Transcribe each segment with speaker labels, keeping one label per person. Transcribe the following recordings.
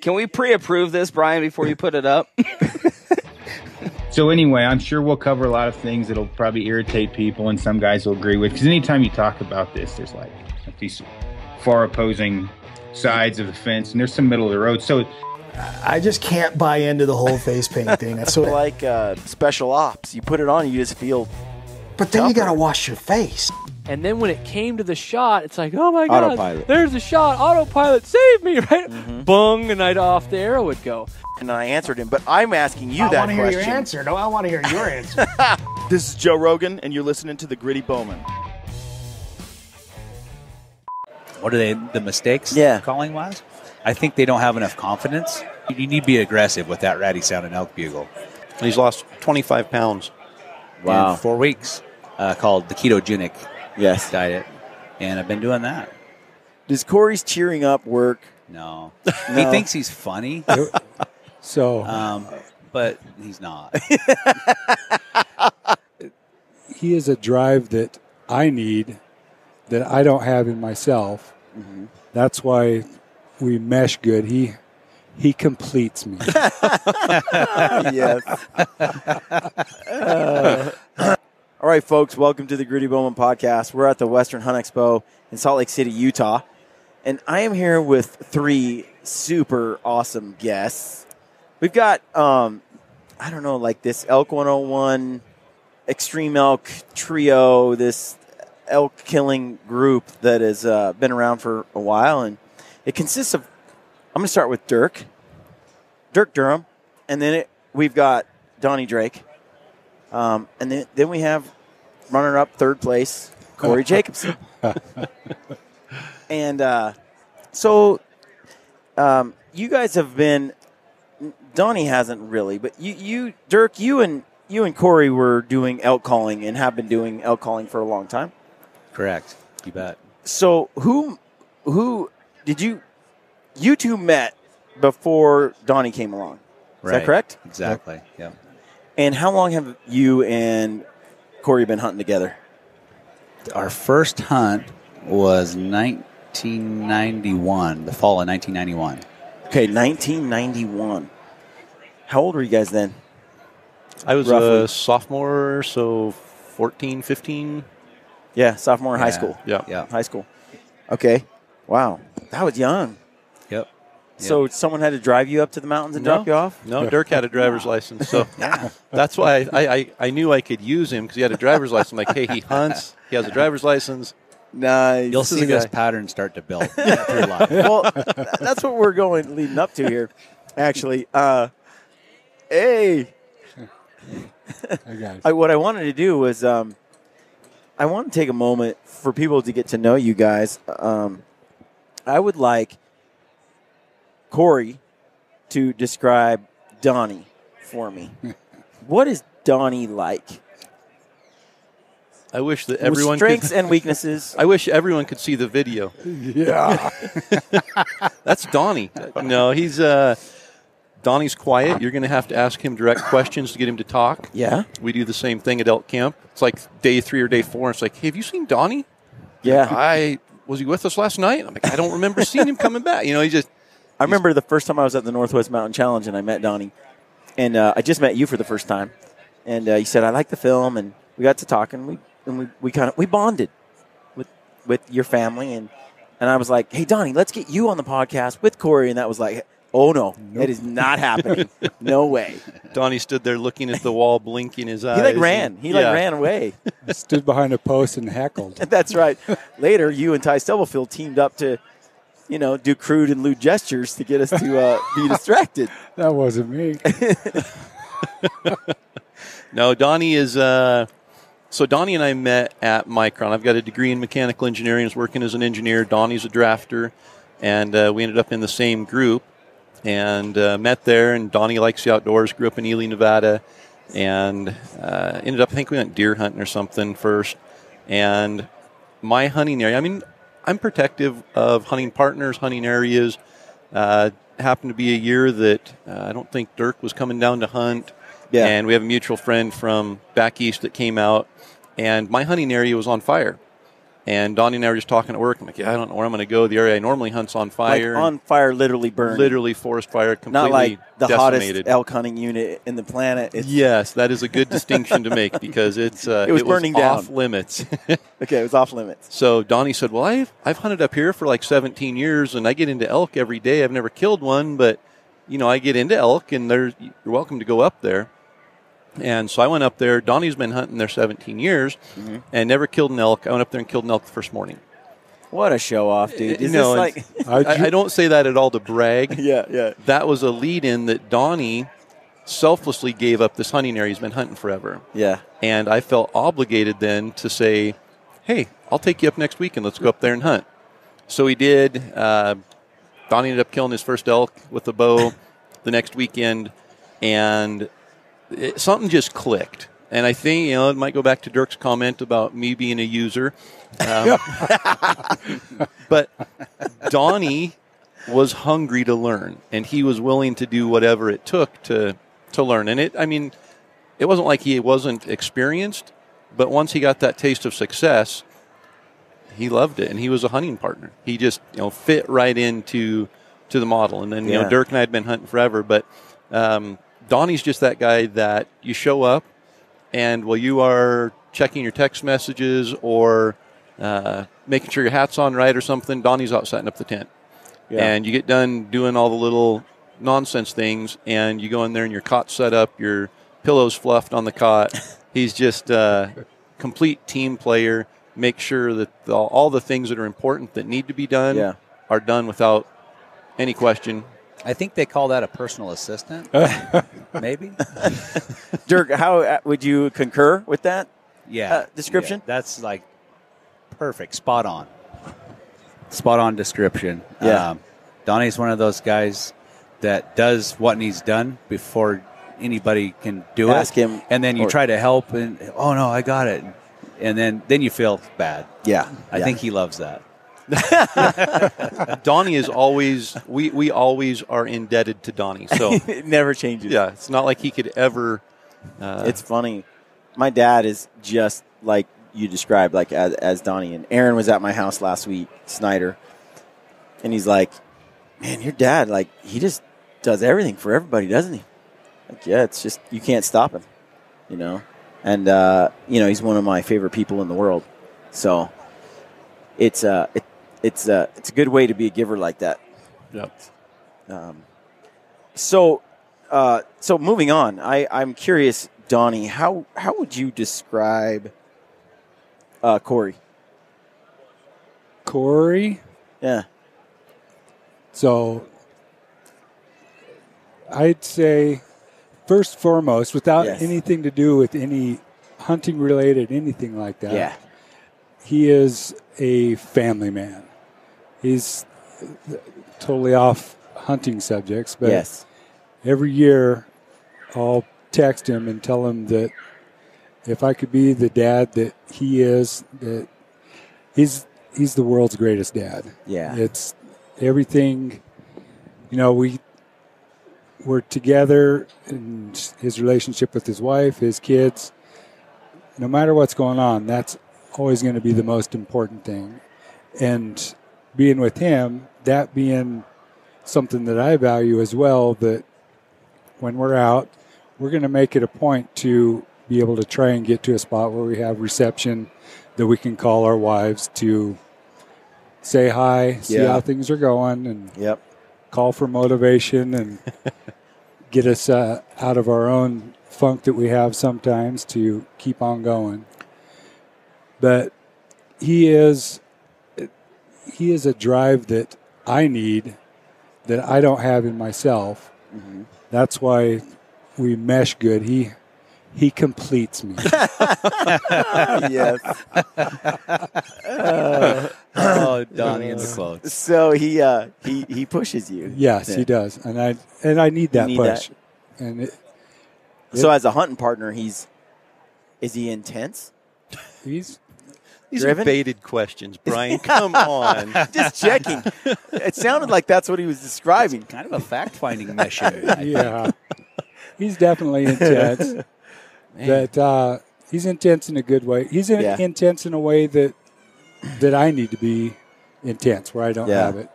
Speaker 1: Can we pre-approve this, Brian, before you put it up?
Speaker 2: So anyway, I'm sure we'll cover a lot of things that'll probably irritate people, and some guys will agree with. Because anytime you talk about this, there's like these far opposing sides of the fence, and there's some middle of the road. So
Speaker 3: I just can't buy into the whole face paint thing. That's
Speaker 4: So
Speaker 3: so.
Speaker 4: like uh, special ops, you put it on, you just feel
Speaker 3: But then you gotta wash your face.
Speaker 5: And then when it came to the shot, it's like, oh my god,
Speaker 4: Autopilot.
Speaker 5: there's a shot. Autopilot, save me, right?
Speaker 4: Mm-hmm.
Speaker 5: Bung, and I'd off the arrow would go.
Speaker 4: and I answered him. But I'm asking you that.
Speaker 3: I
Speaker 4: that
Speaker 3: want to hear
Speaker 4: question.
Speaker 3: your answer. No, I want to hear your answer.
Speaker 4: This is Joe Rogan, and you're listening to the Gritty Bowmen.
Speaker 6: What are they? The mistakes?
Speaker 4: Yeah.
Speaker 6: Calling wise, I think they don't have enough confidence. You need to be aggressive with that ratty sounding elk bugle.
Speaker 7: He's lost 25 pounds.
Speaker 6: In four weeks, uh, called the ketogenic
Speaker 4: Yes.
Speaker 6: diet, and I've been doing that.
Speaker 4: Does Corey's cheering up work?
Speaker 6: No, he
Speaker 4: No.
Speaker 6: thinks he's funny,
Speaker 8: So
Speaker 6: um, but he's not.
Speaker 8: he is a drive that I need that I don't have in myself.
Speaker 4: Mm-hmm.
Speaker 8: That's why we mesh good. He he completes me.
Speaker 4: yes. All right, folks, welcome to the Gritty Bowmen podcast. We're at the Western Hunt Expo in Salt Lake City, Utah. And I am here with three super awesome guests. We've got, um, I don't know, like this Elk 101 Extreme Elk Trio, this elk killing group that has uh, been around for a while. And it consists of, I'm going to start with Dirk, Dirk Durham, and then it, we've got Donnie Drake. Um, and then, then we have runner up third place, Corey Jacobsen. and uh, so um, you guys have been, Donnie hasn't really, but you, you, Dirk, you and you and Corey were doing elk calling and have been doing elk calling for a long time.
Speaker 6: Correct. You bet.
Speaker 4: So who, who did you, you two met before Donnie came along? Is that correct?
Speaker 6: Exactly. Yeah.
Speaker 4: And how long have you and Corey been hunting together?
Speaker 6: Our first hunt was 1991, the fall of 1991.
Speaker 4: Okay, 1991. How old were you guys then?
Speaker 7: I was
Speaker 4: Roughly.
Speaker 7: a sophomore, so 14, 15.
Speaker 4: Yeah, sophomore in high school.
Speaker 7: Yeah.
Speaker 6: Yeah.
Speaker 4: High school. Okay. Wow. That was young.
Speaker 6: Yep.
Speaker 4: So someone had to drive you up to the mountains and
Speaker 7: No.
Speaker 4: drop you off?
Speaker 7: No, Dirk had a driver's license, so that's why I, I, I knew I could use him because he had a driver's license. I'm like, hey, he hunts. He has a driver's license.
Speaker 4: Nice.
Speaker 6: You'll
Speaker 7: This
Speaker 6: see
Speaker 7: a
Speaker 6: this pattern start to build through life.
Speaker 4: well, that's what we're going leading up to here. Actually, uh, hey,
Speaker 8: I.
Speaker 4: I, what I wanted to do was um, I want to take a moment for people to get to know you guys. Um, I would like Corey to describe Donnie for me. what is Donnie like?
Speaker 7: I wish that everyone
Speaker 4: strengths
Speaker 7: could,
Speaker 4: and weaknesses.
Speaker 7: I wish everyone could see the video.
Speaker 8: Yeah.
Speaker 7: That's Donnie. No, he's uh, Donnie's quiet. You're going to have to ask him direct questions to get him to talk.
Speaker 4: yeah,
Speaker 7: We do the same thing at elk camp. It's like day three or day four. It's like, hey, have you seen Donnie?
Speaker 4: yeah.
Speaker 7: I was he with us last night? I'm like, I don't remember seeing him coming back. You know, he just
Speaker 4: I remember the first time I was at the Northwest Mountain Challenge and I met Donnie, and uh, I just met you for the first time, and uh, you said I like the film, and we got to talking, we and we, we kind of we bonded with with your family, and and I was like, hey Donnie, let's get you on the podcast with Corey, and that was like, oh no, it is not happening, no way.
Speaker 7: Donnie stood there looking at the wall, blinking his eyes.
Speaker 4: He like
Speaker 7: and-
Speaker 4: ran, he
Speaker 7: Yeah.
Speaker 4: like ran away.
Speaker 8: Stood behind a post and heckled.
Speaker 4: That's right. Later, you and Ty Stubblefield teamed up to. You know, do crude and lewd gestures to get us to uh, be distracted.
Speaker 8: That wasn't me.
Speaker 7: No, Donnie is. Uh, so Donnie and I met at Micron. I've got a degree in mechanical engineering. I was working as an engineer. Donnie's a drafter, and uh, we ended up in the same group and uh, met there. And Donnie likes the outdoors. Grew up in Ely, Nevada, and uh, ended up. I think we went deer hunting or something first. And my hunting area. I mean, I'm protective of hunting partners, hunting areas. Uh, happened to be a year that uh, I don't think Dirk was coming down to hunt.
Speaker 4: Yeah.
Speaker 7: And we have a mutual friend from back east that came out, and my hunting area was on fire. And Donnie and I were just talking at work. I'm like, yeah, I don't know where I'm going to go. The area I normally hunts on
Speaker 4: Like
Speaker 7: fire,
Speaker 4: on fire, literally burned.
Speaker 7: literally forest fire, completely
Speaker 4: Not like the
Speaker 7: decimated.
Speaker 4: hottest elk hunting unit in the planet. It's,
Speaker 7: Yes, that is a good distinction to make because it's uh,
Speaker 4: It was burning down.
Speaker 7: off limits.
Speaker 4: Okay, it was off limits.
Speaker 7: so Donnie said, "Well, I've I've hunted up here for like 17 years, and I get into elk every day. I've never killed one, but you know, I get into elk, and there's you're welcome to go up there." And so I went up there. Donnie's been hunting there 17 years
Speaker 4: Mm-hmm.
Speaker 7: and never killed an elk. I went up there and killed an elk the first morning.
Speaker 4: What a show off, dude. Is
Speaker 7: No,
Speaker 4: this like.
Speaker 8: I,
Speaker 7: I, I don't say that at all to brag.
Speaker 4: yeah, yeah.
Speaker 7: That was a lead in that Donnie selflessly gave up this hunting area. He's been hunting forever.
Speaker 4: Yeah.
Speaker 7: And I felt obligated then to say, hey, I'll take you up next week and let's go up there and hunt. So he did. Uh, Donnie ended up killing his first elk with a bow the next weekend, and it, something just clicked. And I think, you know, it might go back to Dirk's comment about me being a user. Um, but Donnie was hungry to learn, and he was willing to do whatever it took to, to learn. And it, I mean, it wasn't like he wasn't experienced, but once he got that taste of success, he loved it, and he was a hunting partner. He just you know fit right into to the model. And then you
Speaker 4: Yeah.
Speaker 7: know Dirk and I had been hunting forever, but um, Donnie's just that guy that you show up, and while you are checking your text messages or uh, making sure your hat's on right or something, Donnie's out setting up the tent,
Speaker 4: Yeah.
Speaker 7: and you get done doing all the little nonsense things, and you go in there and your cot's set up, your pillows fluffed on the cot. He's just a complete team player. Make sure that the, all the things that are important that need to be done
Speaker 4: Yeah.
Speaker 7: are done without any question.
Speaker 6: I think they call that a personal assistant. Maybe.
Speaker 4: Dirk, how uh, would you concur with that?
Speaker 6: Yeah.
Speaker 4: Uh, description?
Speaker 6: Yeah, that's like perfect, spot on. Spot on description.
Speaker 4: Yeah.
Speaker 6: Um, Donnie's one of those guys that does what needs done before anybody can do
Speaker 4: Ask
Speaker 6: it.
Speaker 4: Ask him
Speaker 6: and then you
Speaker 4: or-
Speaker 6: try to help, and oh no, I got it. And then then you feel bad.
Speaker 4: Yeah.
Speaker 6: I
Speaker 4: yeah.
Speaker 6: think he loves that.
Speaker 7: Donnie is always we we always are indebted to Donnie. So
Speaker 4: it never changes.
Speaker 7: yeah, it's not like he could ever. Uh,
Speaker 4: It's funny. My dad is just like you described, like as, as Donnie. And Aaron was at my house last week, Snyder, and he's like, "Man, your dad, like, he just does everything for everybody, doesn't he?" Like, yeah, it's just you can't stop him, you know. And uh, you know, he's one of my favorite people in the world. So it's uh, it, it's uh, it's a good way to be a giver like that.
Speaker 7: Yep.
Speaker 4: Um, so, uh, so moving on, I, I'm curious, Donnie, how how would you describe uh, Corey?
Speaker 8: Corey.
Speaker 4: Yeah,
Speaker 8: So I'd say, first foremost, without
Speaker 4: Yes.
Speaker 8: anything to do with any hunting related, anything like that,
Speaker 4: yeah,
Speaker 8: he is a family man. He's uh, totally off hunting subjects, but
Speaker 4: yes,
Speaker 8: every year I'll text him and tell him that if I could be the dad that he is, that he's he's the world's greatest dad.
Speaker 4: yeah,
Speaker 8: It's everything. You know, we we're together, and his relationship with his wife, his kids. No matter what's going on, that's always going to be the most important thing. And being with him, that being something that I value as well. That when we're out, we're going to make it a point to be able to try and get to a spot where we have reception that we can call our wives to say hi, see
Speaker 4: Yeah.
Speaker 8: how things are going, and
Speaker 4: yep,
Speaker 8: call for motivation and get us uh, out of our own funk that we have sometimes to keep on going. But he is he is a drive that I need that I don't have in myself. That's why we mesh good. He he completes me.
Speaker 4: yes.
Speaker 6: oh, Donnie in the clothes.
Speaker 4: So he uh, he he pushes you.
Speaker 8: yes,
Speaker 4: Yeah.
Speaker 8: he does, and I and I need that
Speaker 4: need
Speaker 8: push.
Speaker 4: that.
Speaker 8: And it,
Speaker 4: So as a hunting partner, he's is he intense?
Speaker 8: he's
Speaker 7: These
Speaker 4: Driven?
Speaker 7: are baited questions, Brian. Come on.
Speaker 4: Just checking. it sounded like that's what he was describing.
Speaker 6: Kind of a fact finding mission.
Speaker 8: yeah, he's definitely intense. but uh, he's intense in a good way. He's in,
Speaker 4: Yeah.
Speaker 8: intense in a way that that I need to be intense, where I don't
Speaker 4: Yeah.
Speaker 8: have it.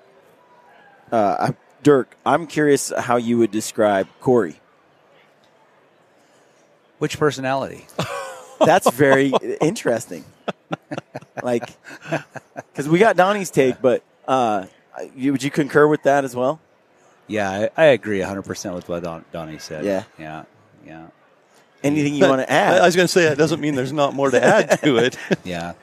Speaker 4: Uh, I- Dirk, I'm curious how you would describe Corey.
Speaker 6: Which personality?
Speaker 4: That's very interesting. Like, because we got Donnie's take, but uh, you, would you concur with that as well?
Speaker 6: Yeah, I, I agree 100% with what Don, Donnie said.
Speaker 4: Yeah.
Speaker 6: Yeah. Yeah.
Speaker 4: Anything you want to add?
Speaker 7: I was going to say that doesn't mean there's not more to add to it.
Speaker 6: Yeah.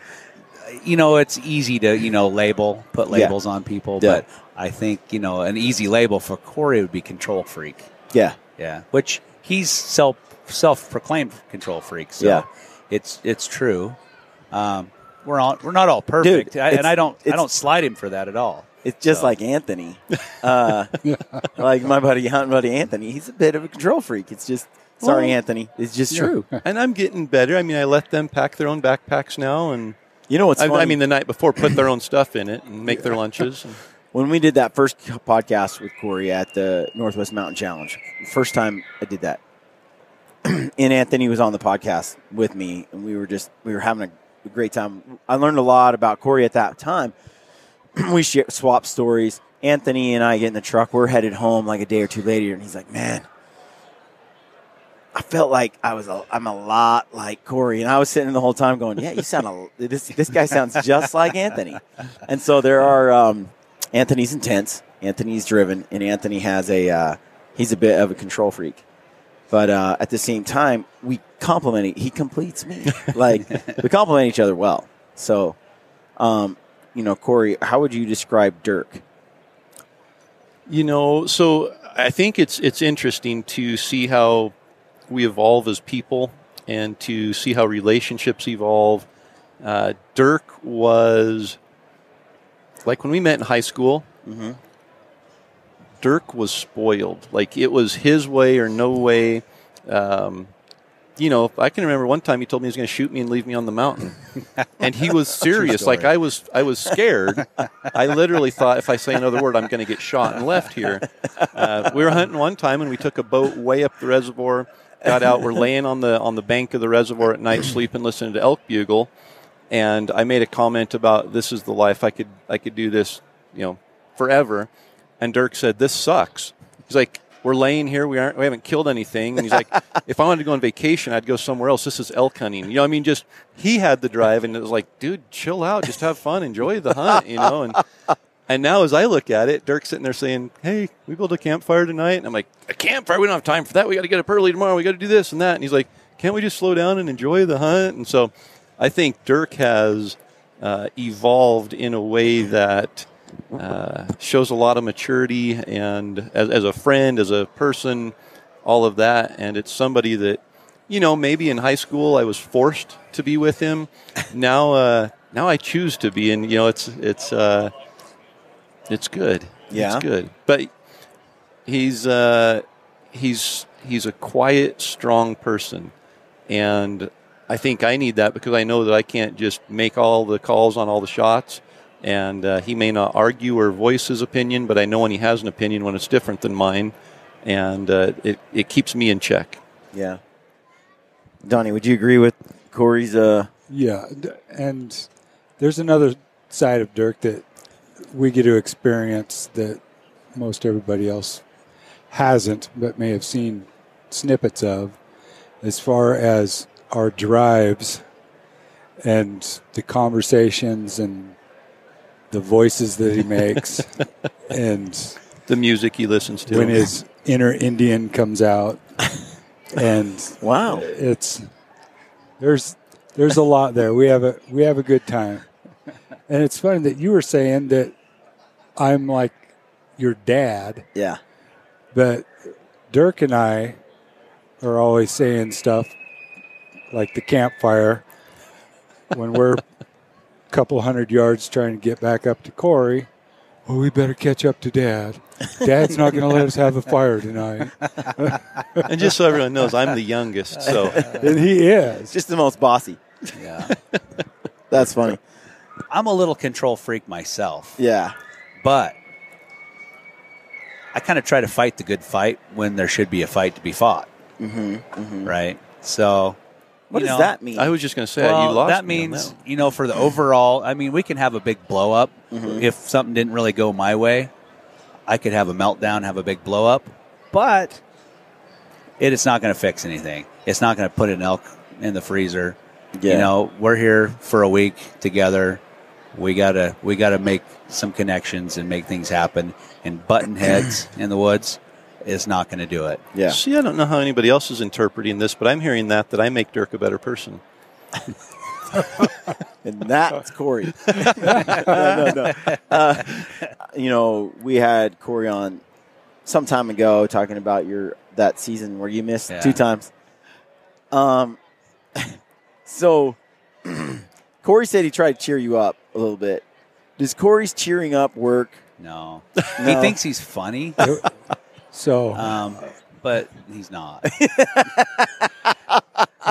Speaker 6: You know, it's easy to, you know, label, put
Speaker 4: Yeah.
Speaker 6: labels on people,
Speaker 4: Yeah.
Speaker 6: but I think, you know, an easy label for Corey would be control freak.
Speaker 4: yeah,
Speaker 6: Yeah. Which he's self self proclaimed control freak. So
Speaker 4: Yeah.
Speaker 6: it's it's true. Um, we're all we're not all perfect.
Speaker 4: Dude,
Speaker 6: I, and I don't I don't slide him for that at all.
Speaker 4: it's just
Speaker 6: So-
Speaker 4: like Anthony. Uh, like my buddy, hunting buddy Anthony. He's a bit of a control freak. It's just sorry,
Speaker 7: Well,
Speaker 4: Anthony. It's just true.
Speaker 7: and I'm getting better. I mean, I let them pack their own backpacks now, and
Speaker 4: You know what's
Speaker 7: I,
Speaker 4: funny?
Speaker 7: I mean, the night before, put their own stuff in it and make their lunches. And,
Speaker 4: when we did that first podcast with Corey at the Northwest Mountain Challenge, first time I did that, and Anthony was on the podcast with me, and we were just we were having a great time. I learned a lot about Corey at that time. we sh- swapped stories. Anthony and I get in the truck. We're headed home like a day or two later, and he's like, "Man, I felt like I was a, I'm a lot like Corey," and I was sitting the whole time going, "Yeah, you sound a, this this guy sounds just like Anthony." And so there are um, Anthony's intense, Anthony's driven, and Anthony has a uh, he's a bit of a control freak. But uh, at the same time, we complement. He completes me. Like we complement each other well. So, um, you know, Corey, how would you describe Dirk?
Speaker 7: you know, so I think it's it's interesting to see how we evolve as people and to see how relationships evolve. Uh, Dirk was like when we met in high school. Dirk was spoiled. Like it was his way or no way. Um, you know, I can remember one time he told me he was going to shoot me and leave me on the mountain, and he was serious. like I was, I was scared. I literally thought if I say another word, I'm going to get shot and left here. Uh, we were hunting one time, and we took a boat way up the reservoir. Got out. We're laying on the on the bank of the reservoir at night, sleeping, listening to elk bugle, and I made a comment about this is the life I could I could do this, you know, forever. And Dirk said, "This sucks." He's like, "We're laying here. We aren't. We haven't killed anything." And he's like, "If I wanted to go on vacation, I'd go somewhere else. This is elk hunting." You know, I mean, just he had the drive, and it was like, "Dude, chill out. Just have fun. Enjoy the hunt." You know, and and now as I look at it, Dirk's sitting there saying, "Hey, we built a campfire tonight." And I'm like, "A campfire? We don't have time for that. We got to get up early tomorrow. We got to do this and that." And he's like, "Can't we just slow down and enjoy the hunt?" And so, I think Dirk has uh, evolved in a way that uh, shows a lot of maturity and as, as a friend, as a person, all of that. And it's somebody that, you know, maybe in high school I was forced to be with him. Now, uh, now I choose to be, and you know, it's it's uh, it's good.
Speaker 4: Yeah.
Speaker 7: it's good. But he's uh, he's he's a quiet, strong person, and I think I need that because I know that I can't just make all the calls on all the shots. And uh, he may not argue or voice his opinion, but I know when he has an opinion when it's different than mine, and uh, it it keeps me in check.
Speaker 4: Yeah, Donnie, would you agree with Corey's? Uh,
Speaker 8: Yeah, and there's another side of Dirk that we get to experience that most everybody else hasn't, but may have seen snippets of, as far as our drives and the conversations and the voices that he makes, and
Speaker 7: The music he listens to.
Speaker 8: when his inner Indian comes out, and
Speaker 4: wow,
Speaker 8: it's there's there's a lot there. We have a we have a good time, and it's funny that you were saying that I'm like your dad,
Speaker 4: yeah,
Speaker 8: but Dirk and I are always saying stuff like the campfire when we're a couple hundred yards trying to get back up to Corey. Well, we better catch up to Dad. Dad's not going to let us have a fire tonight,
Speaker 7: and just so everyone knows, I'm the youngest, so
Speaker 8: and he is.
Speaker 4: just the most bossy.
Speaker 6: Yeah.
Speaker 4: That's funny.
Speaker 6: I'm a little control freak myself,
Speaker 4: Yeah,
Speaker 6: but I kind of try to fight the good fight when there should be a fight to be fought. Mm-hmm, Right. So
Speaker 4: What does
Speaker 6: know,
Speaker 4: that mean?
Speaker 7: I was just going to say
Speaker 6: well,
Speaker 7: you lost
Speaker 6: that means
Speaker 7: that
Speaker 6: you know for the overall. I mean, we can have a big blow up
Speaker 4: Mhm.
Speaker 6: if something didn't really go my way. I could have a meltdown, have a big blow up, but it is not going to fix anything. It's not going to put an elk in the freezer.
Speaker 4: Yeah.
Speaker 6: You know, we're here for a week together. We gotta we gotta make some connections and make things happen. And button heads in the woods is not going to do it.
Speaker 4: yeah.
Speaker 7: See, I don't know how anybody else is interpreting this, but I'm hearing that that I make Dirk a better person.
Speaker 4: and that's Corey. no, no, no. Uh, you know, we had Corey on some time ago talking about your that season where you missed
Speaker 6: Yeah.
Speaker 4: two times. Um, so Corey said he tried to cheer you up a little bit. Does Corey's cheering up work?
Speaker 6: No,
Speaker 4: No.
Speaker 6: he thinks he's funny,
Speaker 8: So
Speaker 6: um, but he's not.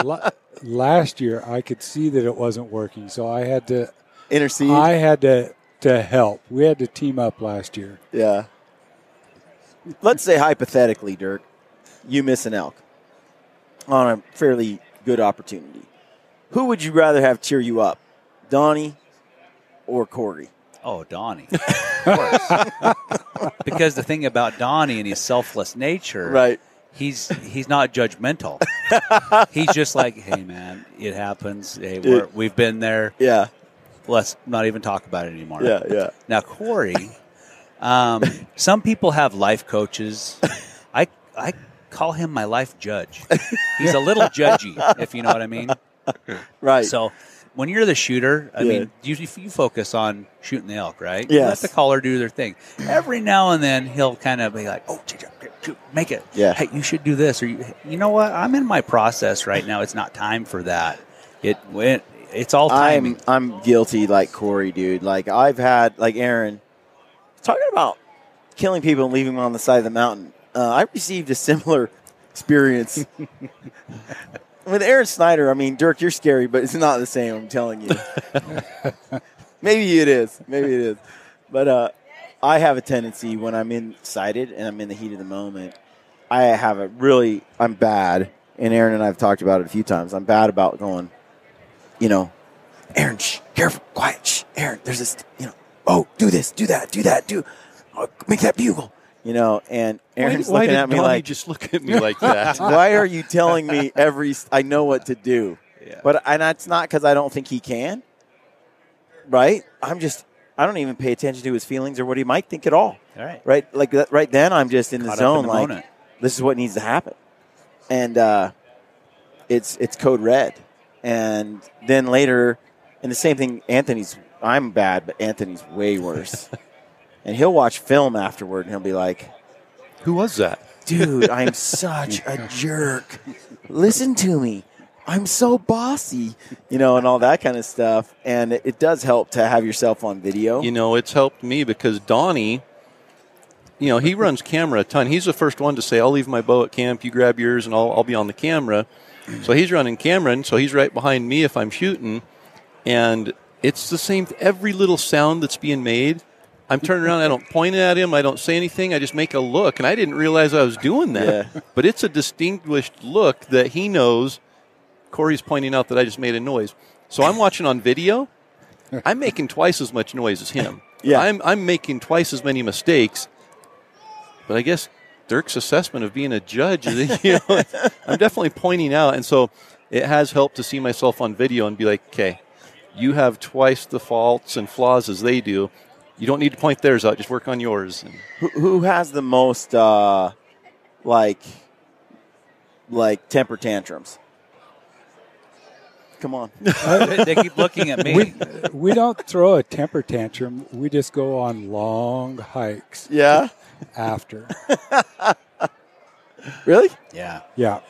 Speaker 8: last year, I could see that it wasn't working, so I had to.
Speaker 4: Intercede?
Speaker 8: I had to to help. We had to team up last year.
Speaker 4: yeah. Let's say hypothetically, Dirk, you miss an elk on a fairly good opportunity. Who would you rather have cheer you up, Donnie or Corey?
Speaker 6: Oh, Donnie. Of course. Because the thing about Donnie and his selfless nature,
Speaker 4: Right.
Speaker 6: he's he's not judgmental. he's just like, hey man, it happens. Hey, we're, we've been there.
Speaker 4: Yeah.
Speaker 6: Let's not even talk about it anymore.
Speaker 4: Yeah. Yeah.
Speaker 6: Now Corey, um, some people have life coaches. I I call him my life judge. He's a little judgy, if you know what I mean.
Speaker 4: Right.
Speaker 6: So when you're the shooter, I
Speaker 4: Yeah.
Speaker 6: mean, you, you focus on shooting the elk, right?
Speaker 4: Yeah.
Speaker 6: Let the caller do their thing. Every now and then he'll kind of be like, "Oh, make it.
Speaker 4: Yeah.
Speaker 6: Hey, you should do this, or you, you know what? I'm in my process right now. It's not time for that. It went. It's all timing.
Speaker 4: I'm I'm guilty like Corey, dude. Like I've had like Aaron talking about killing people and leaving them on the side of the mountain. Uh, I received a similar experience with Aaron Snyder. I mean, Dirk, you're scary, but it's not the same. I'm telling you. Maybe it is. Maybe it is. But uh, I have a tendency when I'm excited and I'm in the heat of the moment. I have a really I'm bad, and Aaron and I have talked about it a few times. I'm bad about going you know, Aaron, shh, careful, quiet, shh, Aaron, there's this, you know, oh, do this, do that, do that, do, oh, make that bugle, you know, and Aaron's
Speaker 7: why,
Speaker 4: looking at me
Speaker 7: Donnie
Speaker 4: like,
Speaker 7: just look at me like that?
Speaker 4: why are you telling me every, I know what to do,
Speaker 6: Yeah.
Speaker 4: but, and that's not because I don't think he can, right? I'm just, I don't even pay attention to his feelings or what he might think at all,
Speaker 6: all right.
Speaker 4: right? Like that, right then, I'm just in the
Speaker 6: Caught
Speaker 4: zone,
Speaker 6: in the
Speaker 4: like,
Speaker 6: moment.
Speaker 4: this is what needs to happen. And uh, it's it's code red. And then later, and the same thing. Anthony's I'm bad, but Anthony's way worse. and he'll watch film afterward, and he'll be like,
Speaker 7: Who was that?
Speaker 4: "Dude, I'm such a jerk. Listen to me." I'm so bossy, you know, and all that kind of stuff. And it, it does help to have yourself on video.
Speaker 7: You know, it's helped me because Donnie, you know, he runs camera a ton. He's the first one to say, I'll leave my bow at camp, you grab yours, and I'll, I'll be on the camera. So he's running camera, and so he's right behind me if I'm shooting. And it's the same, every little sound that's being made. I'm turning around, I don't point at him, I don't say anything, I just make a look. And I didn't realize I was doing that.
Speaker 4: Yeah.
Speaker 7: But it's a distinguished look that he knows Corey's pointing out that I just made a noise. So I'm watching on video. I'm making twice as much noise as him.
Speaker 4: Yeah.
Speaker 7: I'm I'm making twice as many mistakes. But I guess Dirk's assessment of being a judge is, you know, I'm definitely pointing out, and so it has helped to see myself on video and be like, okay, you have twice the faults and flaws as they do. You don't need to point theirs out; just work on yours. And
Speaker 4: Who, who has the most uh, like like temper tantrums? Come on.
Speaker 6: they keep looking at me.
Speaker 8: We we don't throw a temper tantrum. We just go on long hikes
Speaker 4: Yeah.
Speaker 8: after.
Speaker 4: Really?
Speaker 6: yeah.
Speaker 8: Yeah.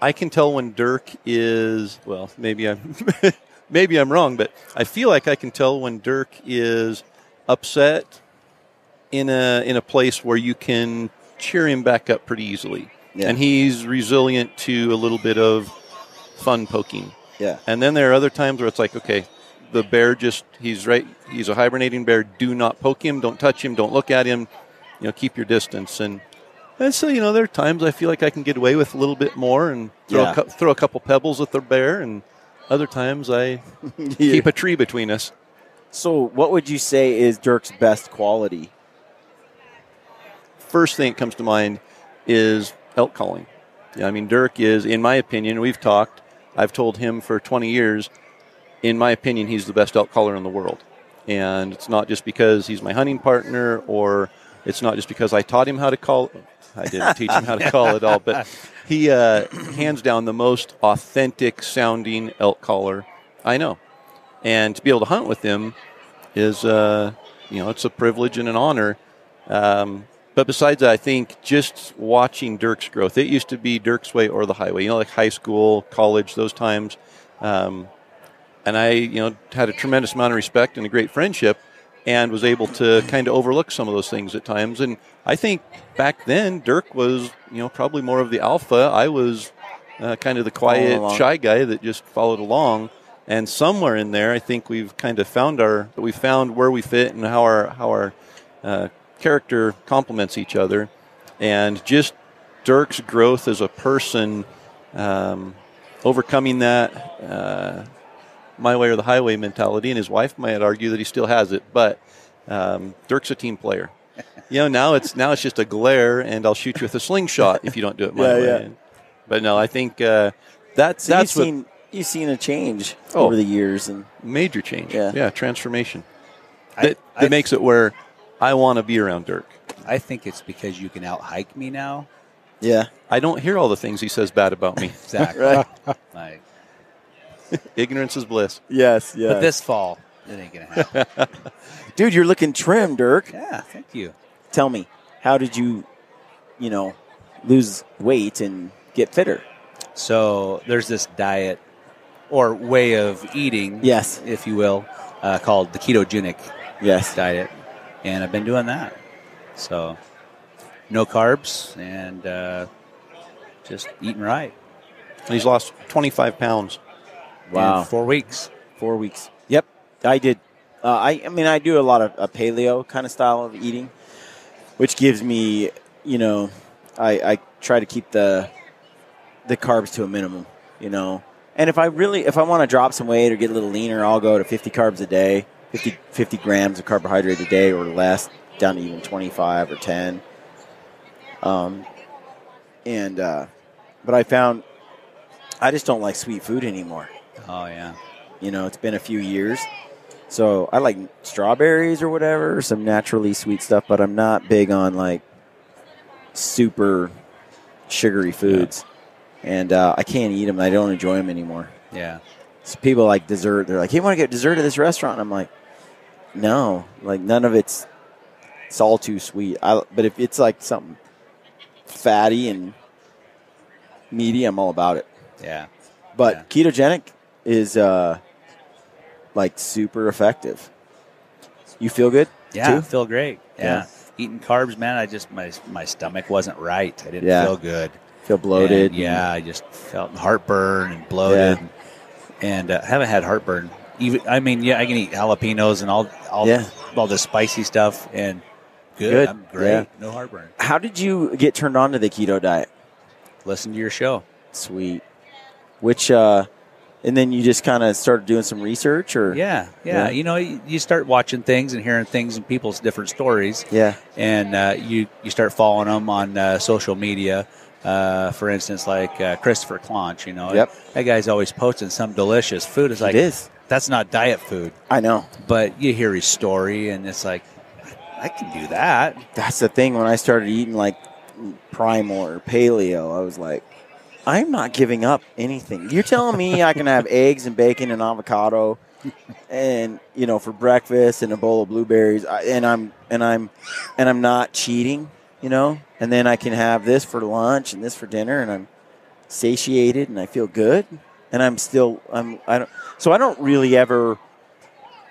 Speaker 7: I can tell when Dirk is well. Maybe I'm maybe I'm wrong, but I feel like I can tell when Dirk is upset in a in a place where you can cheer him back up pretty easily,
Speaker 4: Yeah.
Speaker 7: and he's resilient to a little bit of fun poking.
Speaker 4: Yeah.
Speaker 7: And then there are other times where it's like, okay, the bear just he's right. He's a hibernating bear. Do not poke him. Don't touch him. Don't look at him. You know, keep your distance. And And so, you know, there are times I feel like I can get away with a little bit more and throw,
Speaker 4: Yeah.
Speaker 7: a, throw a couple pebbles at the bear, and other times I keep a tree between us.
Speaker 4: So, what would you say is Dirk's best quality?
Speaker 7: First thing that comes to mind is elk calling. Yeah, I mean, Dirk is, in my opinion, we've talked, I've told him for 20 years, in my opinion, he's the best elk caller in the world. And it's not just because he's my hunting partner or it's not just because I taught him how to call. I didn't teach him how to call at all, but he, uh, hands down, the most authentic sounding elk caller I know. And to be able to hunt with him is, uh, you know, it's a privilege and an honor. Um, but besides that, I think just watching Dirk's growth, it used to be Dirk's way or the highway, you know, like high school, college, those times. Um, and I, you know, had a tremendous amount of respect and a great friendship and was able to kind of overlook some of those things at times. And I think back then, Dirk was, you know, probably more of the alpha. I was uh, kind of the quiet, shy guy that just followed along. And somewhere in there, I think we've kind of found our, we found where we fit and how our, how our uh, character complements each other. And just Dirk's growth as a person, um, overcoming that, uh, my way or the highway mentality, and his wife might argue that he still has it, but um, Dirk's a team player. You know, now it's now it's just a glare, and I'll shoot you with a slingshot if you don't do it my
Speaker 4: Yeah,
Speaker 7: way.
Speaker 4: yeah.
Speaker 7: But no, I think uh, that's
Speaker 4: So
Speaker 7: that's what
Speaker 4: seen you've seen a change
Speaker 7: Oh.
Speaker 4: over the years, and
Speaker 7: major change.
Speaker 4: Yeah.
Speaker 7: Yeah, transformation.
Speaker 6: I-
Speaker 7: That, that
Speaker 6: I-
Speaker 7: makes it where I want to be around Dirk.
Speaker 6: I think it's because you can out hike me now.
Speaker 4: yeah,
Speaker 7: I don't hear all the things he says bad about me.
Speaker 6: Exactly.
Speaker 4: right,
Speaker 6: Like,
Speaker 7: Ignorance is bliss.
Speaker 4: yes, yeah.
Speaker 6: But this fall, it ain't gonna happen.
Speaker 4: dude, you're looking trim, Dirk.
Speaker 6: yeah, thank you.
Speaker 4: Tell me, how did you, you know, lose weight and get fitter?
Speaker 6: So there's this diet or way of eating,
Speaker 4: Yes,
Speaker 6: if you will, uh, called the ketogenic
Speaker 4: yes.
Speaker 6: diet, and I've been doing that. So no carbs and uh, just eating right.
Speaker 7: And he's lost 25 pounds.
Speaker 4: Wow.
Speaker 6: in four weeks.
Speaker 4: Four weeks. Yep, I did. Uh, I, I mean, I do a lot of a paleo kind of style of eating, which gives me, you know, I, I try to keep the the carbs to a minimum, you know. And if I really, if I want to drop some weight or get a little leaner, I'll go to 50 carbs a day, 50, 50 grams of carbohydrate a day or less, down to even 25 or 10. Um, and uh, but I found I just don't like sweet food anymore.
Speaker 6: Oh yeah.
Speaker 4: You know, it's been a few years. So I like strawberries or whatever, some naturally sweet stuff, but I'm not big on like super sugary foods. And uh, I can't eat them. I don't enjoy them anymore.
Speaker 6: Yeah.
Speaker 4: So people like dessert. They're like, hey, want to get dessert at this restaurant? And I'm like, no, like none of it's, it's all too sweet. I, but if it's like something fatty and meaty, I'm all about it.
Speaker 6: Yeah.
Speaker 4: But ketogenic is uh, like super effective. You feel good?
Speaker 6: Yeah.
Speaker 4: Too?
Speaker 6: Feel great. Yeah.
Speaker 4: Yeah.
Speaker 6: Eating carbs, man. I just my my stomach wasn't right. I didn't
Speaker 4: Yeah.
Speaker 6: feel good.
Speaker 4: Feel bloated?
Speaker 6: And, yeah, I just felt heartburn and bloated,
Speaker 4: Yeah.
Speaker 6: and uh, haven't had heartburn. Even I mean, yeah, I can eat jalapenos and all all
Speaker 4: Yeah.
Speaker 6: all the spicy stuff, and good.
Speaker 4: Good.
Speaker 6: I'm great.
Speaker 4: Yeah.
Speaker 6: No heartburn.
Speaker 4: How did you get turned on to the keto diet?
Speaker 6: Listen to your show.
Speaker 4: Sweet. Which, uh, and then you just kind of started doing some research, or
Speaker 6: Yeah, yeah.
Speaker 4: Yeah.
Speaker 6: You know, you, you start watching things and hearing things and people's different stories,
Speaker 4: yeah,
Speaker 6: and uh, you you start following them on uh, social media. Uh, for instance, like uh, Christopher Clonch, you know,
Speaker 4: Yep.
Speaker 6: that guy's always posting some delicious food. It's like
Speaker 4: it is.
Speaker 6: that's not diet food,
Speaker 4: I know.
Speaker 6: but you hear his story, and it's like I can do that.
Speaker 4: That's the thing. When I started eating like primal or paleo, I was like, I'm not giving up anything. You're telling me I can have eggs and bacon and avocado, and you know for breakfast and a bowl of blueberries, I- and I'm and I'm and I'm not cheating, you know. And then I can have this for lunch and this for dinner, and I'm satiated and I feel good, and I'm still I'm I don't so I don't really ever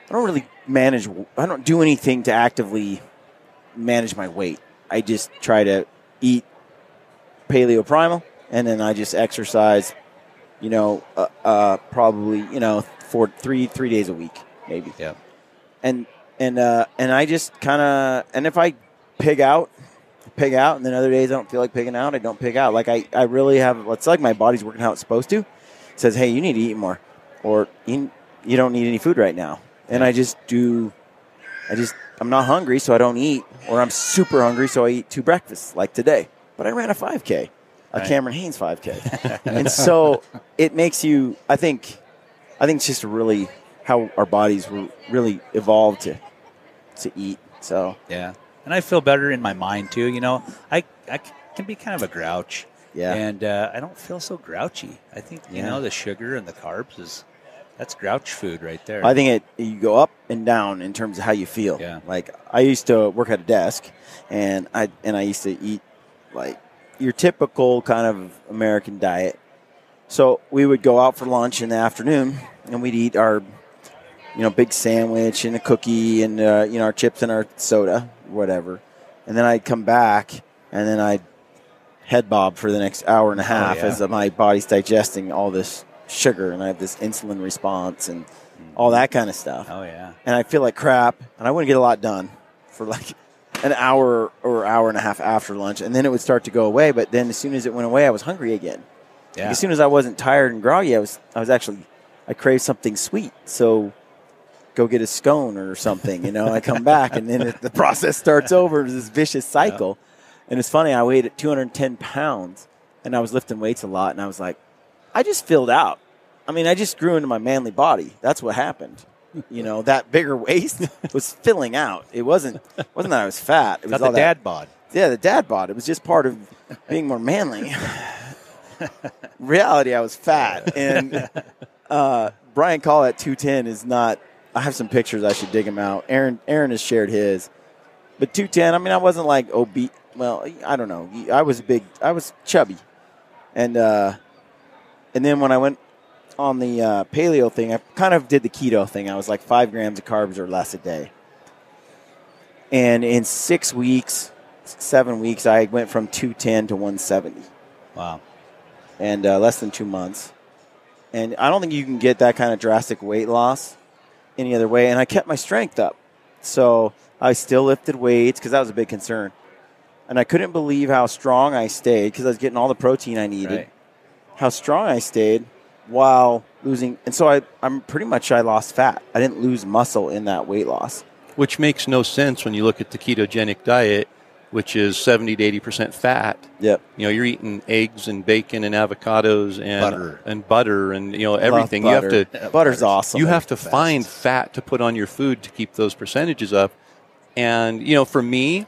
Speaker 4: I don't really manage I don't do anything to actively manage my weight. I just try to eat paleo primal, and then I just exercise. You know, uh, uh, probably you know for three three days a week, maybe.
Speaker 6: Yeah.
Speaker 4: And and uh, and I just kind of and if I pig out, pig out, and then other days I don't feel like pigging out. I don't pig out. Like I, I really have. It's like my body's working how it's supposed to. It says, hey, you need to eat more, or you, you don't need any food right now. And I just do. I just I'm not hungry, so I don't eat, or I'm super hungry, so I eat two breakfasts like today. But I ran a 5K, a
Speaker 6: Right.
Speaker 4: Cameron Hanes 5K, and so it makes you. I think, I think it's just really how our bodies were really evolved to to eat. So
Speaker 6: Yeah, and I feel better in my mind too. You know, I I can be kind of a grouch.
Speaker 4: Yeah.
Speaker 6: and uh, I don't feel so grouchy. I think you
Speaker 4: Yeah.
Speaker 6: know the sugar and the carbs is that's grouch food right there.
Speaker 4: I think it you go up and down in terms of how you feel.
Speaker 6: Yeah.
Speaker 4: Like I used to work at a desk, and I and I used to eat like your typical kind of American diet. So we would go out for lunch in the afternoon, and we'd eat our, you know, big sandwich and a cookie, and uh, you know our chips and our soda, whatever. And then I'd come back, and then I'd head bob for the next hour and a oh, half
Speaker 6: yeah.
Speaker 4: as my body's digesting all this sugar, and I have this insulin response and all that kind of stuff
Speaker 6: oh yeah,
Speaker 4: and I feel like crap, and I wouldn't get a lot done for like an hour or hour and a half after lunch, and then it would start to go away. But then as soon as it went away, I was hungry again.
Speaker 6: yeah.
Speaker 4: As soon as I wasn't tired and groggy, I was I was actually I craved something sweet, so go get a scone or something. You know, I come back, and then it, the process starts over. It's this vicious cycle, and it's funny. I weighed at 210 pounds, and I was lifting weights a lot, and I was like, I just filled out. I mean, I just grew into my manly body. That's what happened. You know, that bigger waist was filling out. It wasn't wasn't that I was fat. It was all
Speaker 6: the
Speaker 4: that-
Speaker 6: dad bod.
Speaker 4: yeah, the dad bod. It was just part of being more manly. Reality, I was fat, and uh, Brian Call at two ten is not. I have some pictures. I should dig them out. Aaron Aaron has shared his, but two ten. I mean, I wasn't like obese. Well, I don't know. I was big. I was chubby, and uh, and then when I went on the uh, paleo thing, I kind of did the keto thing. I was like five grams of carbs or less a day. And in six weeks, seven weeks, I went from 210 to 170
Speaker 6: Wow.
Speaker 4: and uh, less than two months. And I don't think you can get that kind of drastic weight loss any other way. And I kept my strength up. So I still lifted weights because that was a big concern. And I couldn't believe how strong I stayed because I was getting all the protein I needed.
Speaker 6: Right.
Speaker 4: How strong I stayed while losing. And so I, I'm pretty much, I lost fat. I didn't lose muscle in that weight loss.
Speaker 7: which makes no sense when you look at the ketogenic diet, which is 70 to 80 percent fat.
Speaker 4: Yep.
Speaker 7: You know, you're eating eggs and bacon and avocados and
Speaker 6: Butter.
Speaker 7: and butter and you know everything. You have
Speaker 4: butter.
Speaker 7: to
Speaker 4: Butter's awesome.
Speaker 7: you have to find fat to put on your food to keep those percentages up. And you know, for me,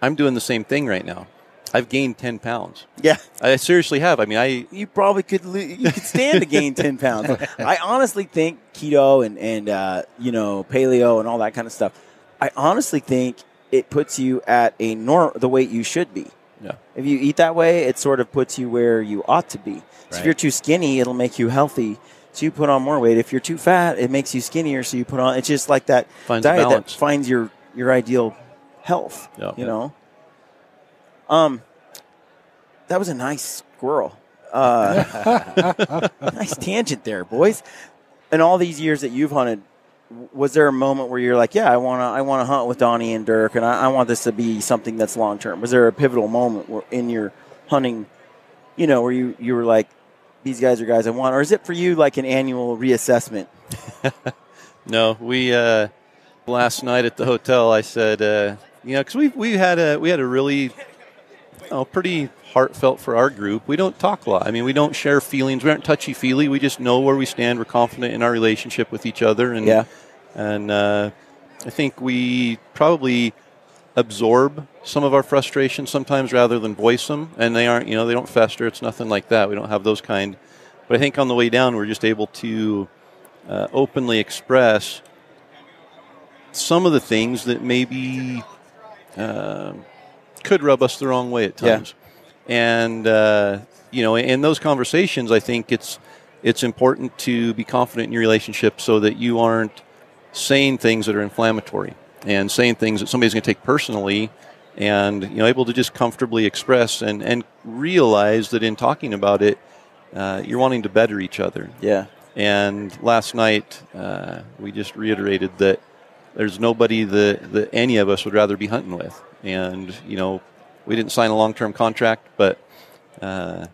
Speaker 7: I'm doing the same thing right now. I've gained 10 pounds.
Speaker 4: Yeah.
Speaker 7: I seriously have. I mean, I
Speaker 4: you probably could lo- you could stand to gain 10 pounds i honestly think keto and and uh, you know paleo and all that kind of stuff i honestly think it puts you at a norm the weight you should be.
Speaker 7: Yeah.
Speaker 4: if you eat that way it sort of puts you where you ought to be. So if you're too skinny it'll make you healthy. So you put on more weight. If you're too fat it makes you skinnier so you put on it's just like that
Speaker 7: Finds
Speaker 4: diet that finds your your ideal health
Speaker 7: Yeah.
Speaker 4: you know? Um that was a nice squirrel. Uh, nice tangent there, boys. In all these years that you've hunted, was there a moment where you're like, "Yeah, I want to, I want to hunt with Donnie and Dirk, and I, I want this to be something that's long term"? Was there a pivotal moment where, in your hunting, you know, where you you were like, "These guys are guys I want," or is it for you like an annual reassessment?
Speaker 7: No, we uh, last night at the hotel. I said, uh, you know, because we we had a we had a really, know, pretty heartfelt for our group. We don't talk a lot. I mean, we don't share feelings. We aren't touchy feely. We just know where we stand. We're confident in our relationship with each other, and
Speaker 4: Yeah.
Speaker 7: and uh, I think we probably absorb some of our frustrations sometimes rather than voice them. And they aren't, you know, they don't fester. It's nothing like that. We don't have those kind. But I think on the way down, we're just able to uh, openly express some of the things that maybe uh, could rub us the wrong way at
Speaker 4: Yeah.
Speaker 7: And uh, you know, in those conversations, I think it's it's important to be confident in your relationship so that you aren't saying things that are inflammatory and saying things that somebody's going to take personally and you know able to just comfortably express and, and realize that in talking about it uh, you're wanting to better each other
Speaker 4: Yeah,
Speaker 7: and last night, uh, we just reiterated that there's nobody that, that any of us would rather be hunting with. And, you know, we didn't sign a long term contract, but uh,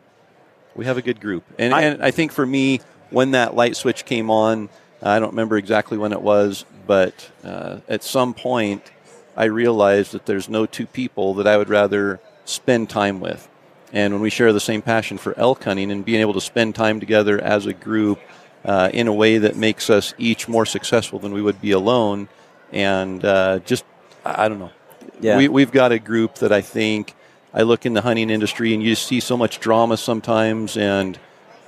Speaker 7: we have a good group. And
Speaker 4: I-
Speaker 7: and I think for me, when that light switch came on, I don't remember exactly when it was, but uh, at some point, I realized that there's no two people that I would rather spend time with. And when we share the same passion for elk hunting and being able to spend time together as a group uh, in a way that makes us each more successful than we would be alone, and uh, just, I I don't know.
Speaker 4: Yeah.
Speaker 7: We, we've got a group that I think I look in the hunting industry and you see so much drama sometimes, and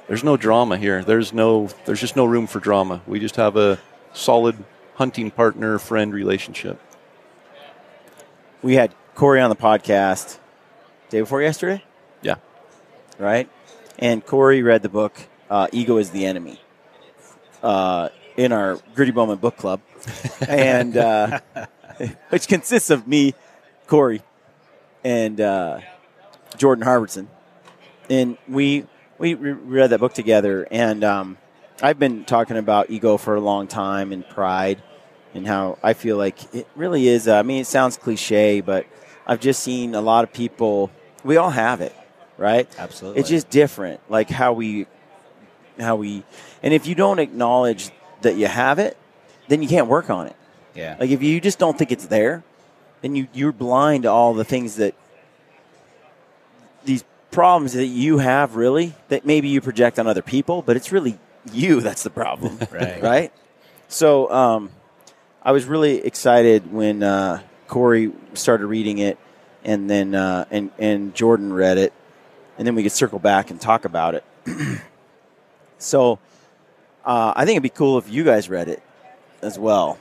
Speaker 7: there's no drama here. There's no, there's just no room for drama. We just have a solid hunting partner friend relationship.
Speaker 4: We had Corey on the podcast day before yesterday,
Speaker 7: Yeah.
Speaker 4: right? And Corey read the book uh, "Ego Is the Enemy" uh, in our Gritty Bowmen book club, and uh, which consists of me, Corey, and uh, Jordan Harbertson, and we we read that book together. And um, I've been talking about ego for a long time and pride, and how I feel like it really is. Uh, I mean, it sounds cliche, but I've just seen a lot of people. We all have it, right?
Speaker 6: Absolutely.
Speaker 4: It's just different, like how we, how we, and if you don't acknowledge that you have it, then you can't work on it.
Speaker 6: yeah.
Speaker 4: Like if you just don't think it's there, then you you're blind to all the things that these problems that you have really that maybe you project on other people, but it's really you that's the problem,
Speaker 6: Right.
Speaker 4: right? So um, I was really excited when uh, Corey started reading it, and then uh, and and Jordan read it, and then we could circle back and talk about it. so uh, I think it'd be cool if you guys read it as well.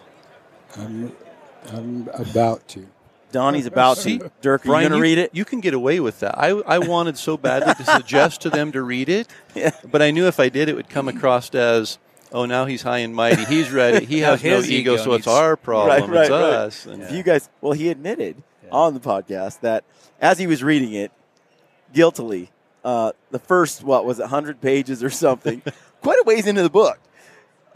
Speaker 8: I'm, I'm about to.
Speaker 4: Donnie's about
Speaker 7: See,
Speaker 4: to. Dirk, are you going to read it?
Speaker 7: You can get away with that. I, I wanted so badly to suggest to them to read it,
Speaker 4: Yeah.
Speaker 7: but I knew if I did, it would come across as, oh, now he's high and mighty. He's read it. He has no ego,
Speaker 6: ego
Speaker 7: so it's our problem.
Speaker 4: Right,
Speaker 7: it's
Speaker 4: right, right.
Speaker 7: us. And
Speaker 4: If you guys, well, he admitted on the podcast that as he was reading it, guiltily, uh, the first what was it, hundred pages or something, quite a ways into the book,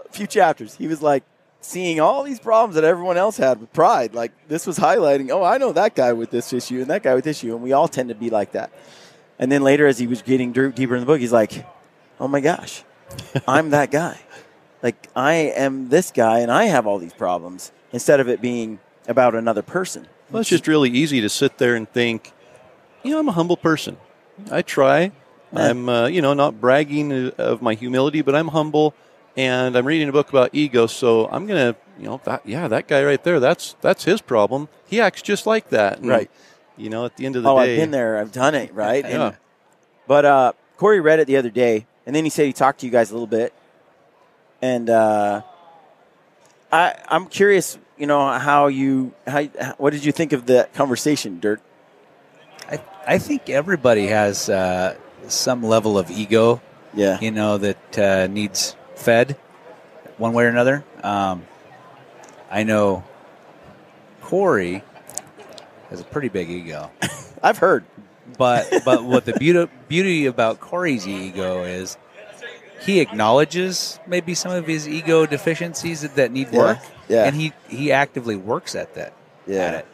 Speaker 4: a few chapters, he was like seeing all these problems that everyone else had with pride. Like this was highlighting, oh, I know that guy with this issue and that guy with this issue, and we all tend to be like that. And then later, as he was getting deeper in the book, he's like, oh my gosh, I'm that guy. Like I am this guy, and I have all these problems. Instead of it being about another person.
Speaker 7: Well, it's just really easy to sit there and think, you know, I'm a humble person. I try. I'm, uh, you know, not bragging of my humility, but I'm humble, and I'm reading a book about ego. So I'm gonna, you know, that, yeah, that guy right there, that's that's his problem. He acts just like that. And,
Speaker 4: Right.
Speaker 7: You know, at the end of the
Speaker 4: Oh,
Speaker 7: day,
Speaker 4: I've been there. I've done it. Right.
Speaker 7: Yeah.
Speaker 4: And- but uh, Corey read it the other day, and then he said he talked to you guys a little bit, and uh, I I'm curious. You know how you how what did you think of that conversation, Dirk?
Speaker 6: I, I think everybody has uh, some level of ego,
Speaker 4: Yeah.
Speaker 6: you know, that uh, needs fed one way or another. Um, I know Corey has a pretty big ego.
Speaker 4: I've heard.
Speaker 6: But but what the beauty beauty about Corey's ego is he acknowledges maybe some of his ego deficiencies that, that need
Speaker 4: Yeah,
Speaker 6: work,
Speaker 4: yeah.
Speaker 6: and he he actively works at that
Speaker 4: Yeah.
Speaker 6: at it,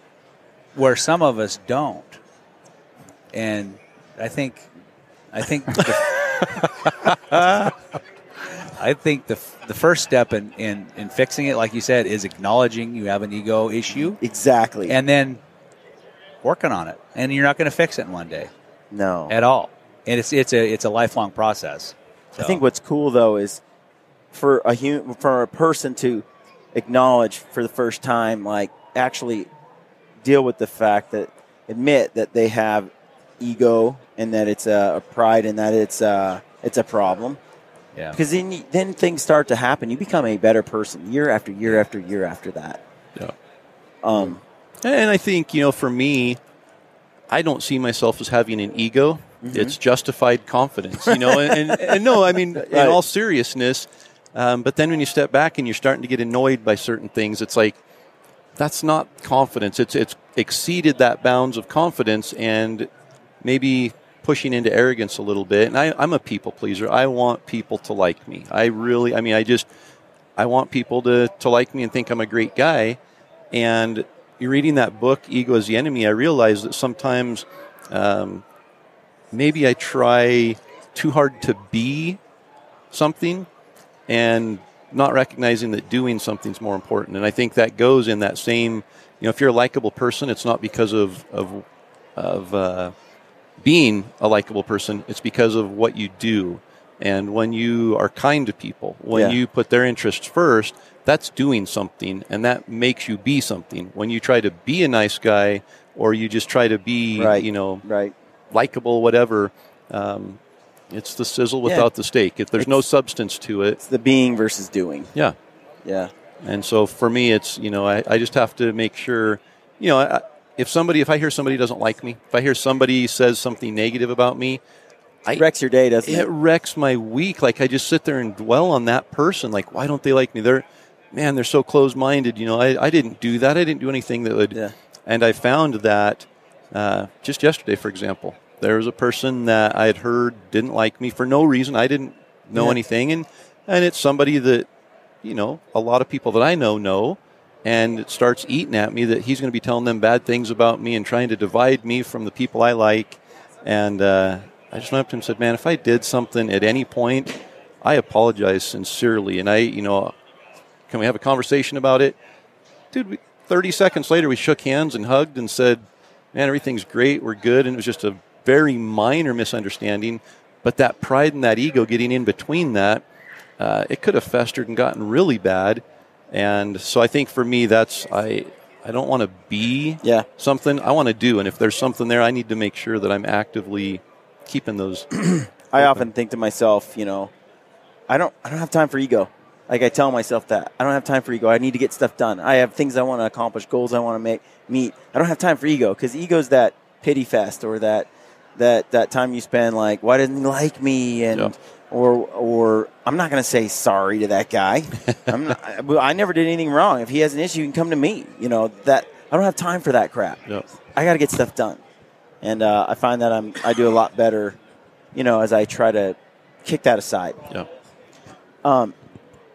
Speaker 6: where some of us don't. And I think I think the, I think the the first step in, in in fixing it, like you said, is acknowledging you have an ego issue,
Speaker 4: Exactly.
Speaker 6: and then working on it. And you're not going to fix it in one day
Speaker 4: no.
Speaker 6: at all. And it's it's a it's a lifelong process.
Speaker 4: I think what's cool though is for a hum- for a person to acknowledge for the first time, like actually deal with the fact that admit that they have ego and that it's a, a pride and that it's a, it's a problem.
Speaker 6: Yeah.
Speaker 4: Because then you- then things start to happen. You become a better person year after year after year after that.
Speaker 7: Yeah.
Speaker 4: Um,
Speaker 7: And I think, you know, for me, I don't see myself as having an ego.
Speaker 4: Mm-hmm.
Speaker 7: It's justified confidence, you know. and, and, and no, I mean,
Speaker 4: Right.
Speaker 7: in all seriousness, um, but then when you step back and you're starting to get annoyed by certain things, it's like, that's not confidence. It's, it's exceeded that bounds of confidence and maybe pushing into arrogance a little bit. And I, I'm a people pleaser. I want people to like me. I really, I mean, I just, I want people to, to like me and think I'm a great guy. And you're reading that book, Ego is the Enemy, I realized that sometimes um, maybe I try too hard to be something and not recognizing that doing something's more important. And I think that goes in that same, you know, if you're a likable person, it's not because of, of, of uh, being a likable person, it's because of what you do. And when you are kind to people, when
Speaker 4: Yeah.
Speaker 7: you put their interests first, that's doing something and that makes you be something. When you try to be a nice guy or you just try to be,
Speaker 4: Right.
Speaker 7: you know,
Speaker 4: Right.
Speaker 7: likable, whatever, um, it's the sizzle
Speaker 4: Yeah.
Speaker 7: without the steak. If there's no substance to it,
Speaker 4: It's the being versus doing.
Speaker 7: yeah.
Speaker 4: Yeah.
Speaker 7: And so for me, it's you know I, I just have to make sure, you know, I, if somebody if I hear somebody doesn't like me, if I hear somebody says something negative about me,
Speaker 4: It wrecks your day, doesn't
Speaker 7: it
Speaker 4: it?
Speaker 7: wrecks my week. Like I just sit there and dwell on that person. Like why don't they like me? They're man, they're so close minded. You know, I, I didn't do that. I didn't do anything that would.
Speaker 4: Yeah.
Speaker 7: And I found that uh, just yesterday, for example, there was a person that I had heard didn't like me for no reason. I didn't know
Speaker 4: Yeah.
Speaker 7: anything, and and it's somebody that you know a lot of people that I know know. And it starts eating at me that he's going to be telling them bad things about me and trying to divide me from the people I like. And uh, I just went up to him and said, "Man, if I did something at any point, I apologize sincerely." And I, you know, can we have a conversation about it, dude? We, Thirty seconds later, we shook hands and hugged and said, "Man, everything's great. We're good." And it was just a very minor misunderstanding, but that pride and that ego getting in between that, uh, it could have festered and gotten really bad. And so I think for me, that's I. I don't want to be
Speaker 4: Yeah.
Speaker 7: something. I want to do, and if there's something there, I need to make sure that I'm actively keeping those.
Speaker 4: I often think to myself, you know, I don't I don't have time for ego. Like I tell myself that I don't have time for ego. I need to get stuff done. I have things I want to accomplish, goals I want to make meet. I don't have time for ego because ego's that pity fest or that that that time you spend like why didn't he like me and
Speaker 7: Yeah.
Speaker 4: Or or I'm not going to say sorry to that guy. I'm not, I, I never did anything wrong. If he has an issue, he can come to me. You know that I don't have time for that crap.
Speaker 7: Yep.
Speaker 4: I got to get stuff done, and uh, I find that I'm I do a lot better, you know, as I try to kick that aside.
Speaker 7: Yeah.
Speaker 4: Um,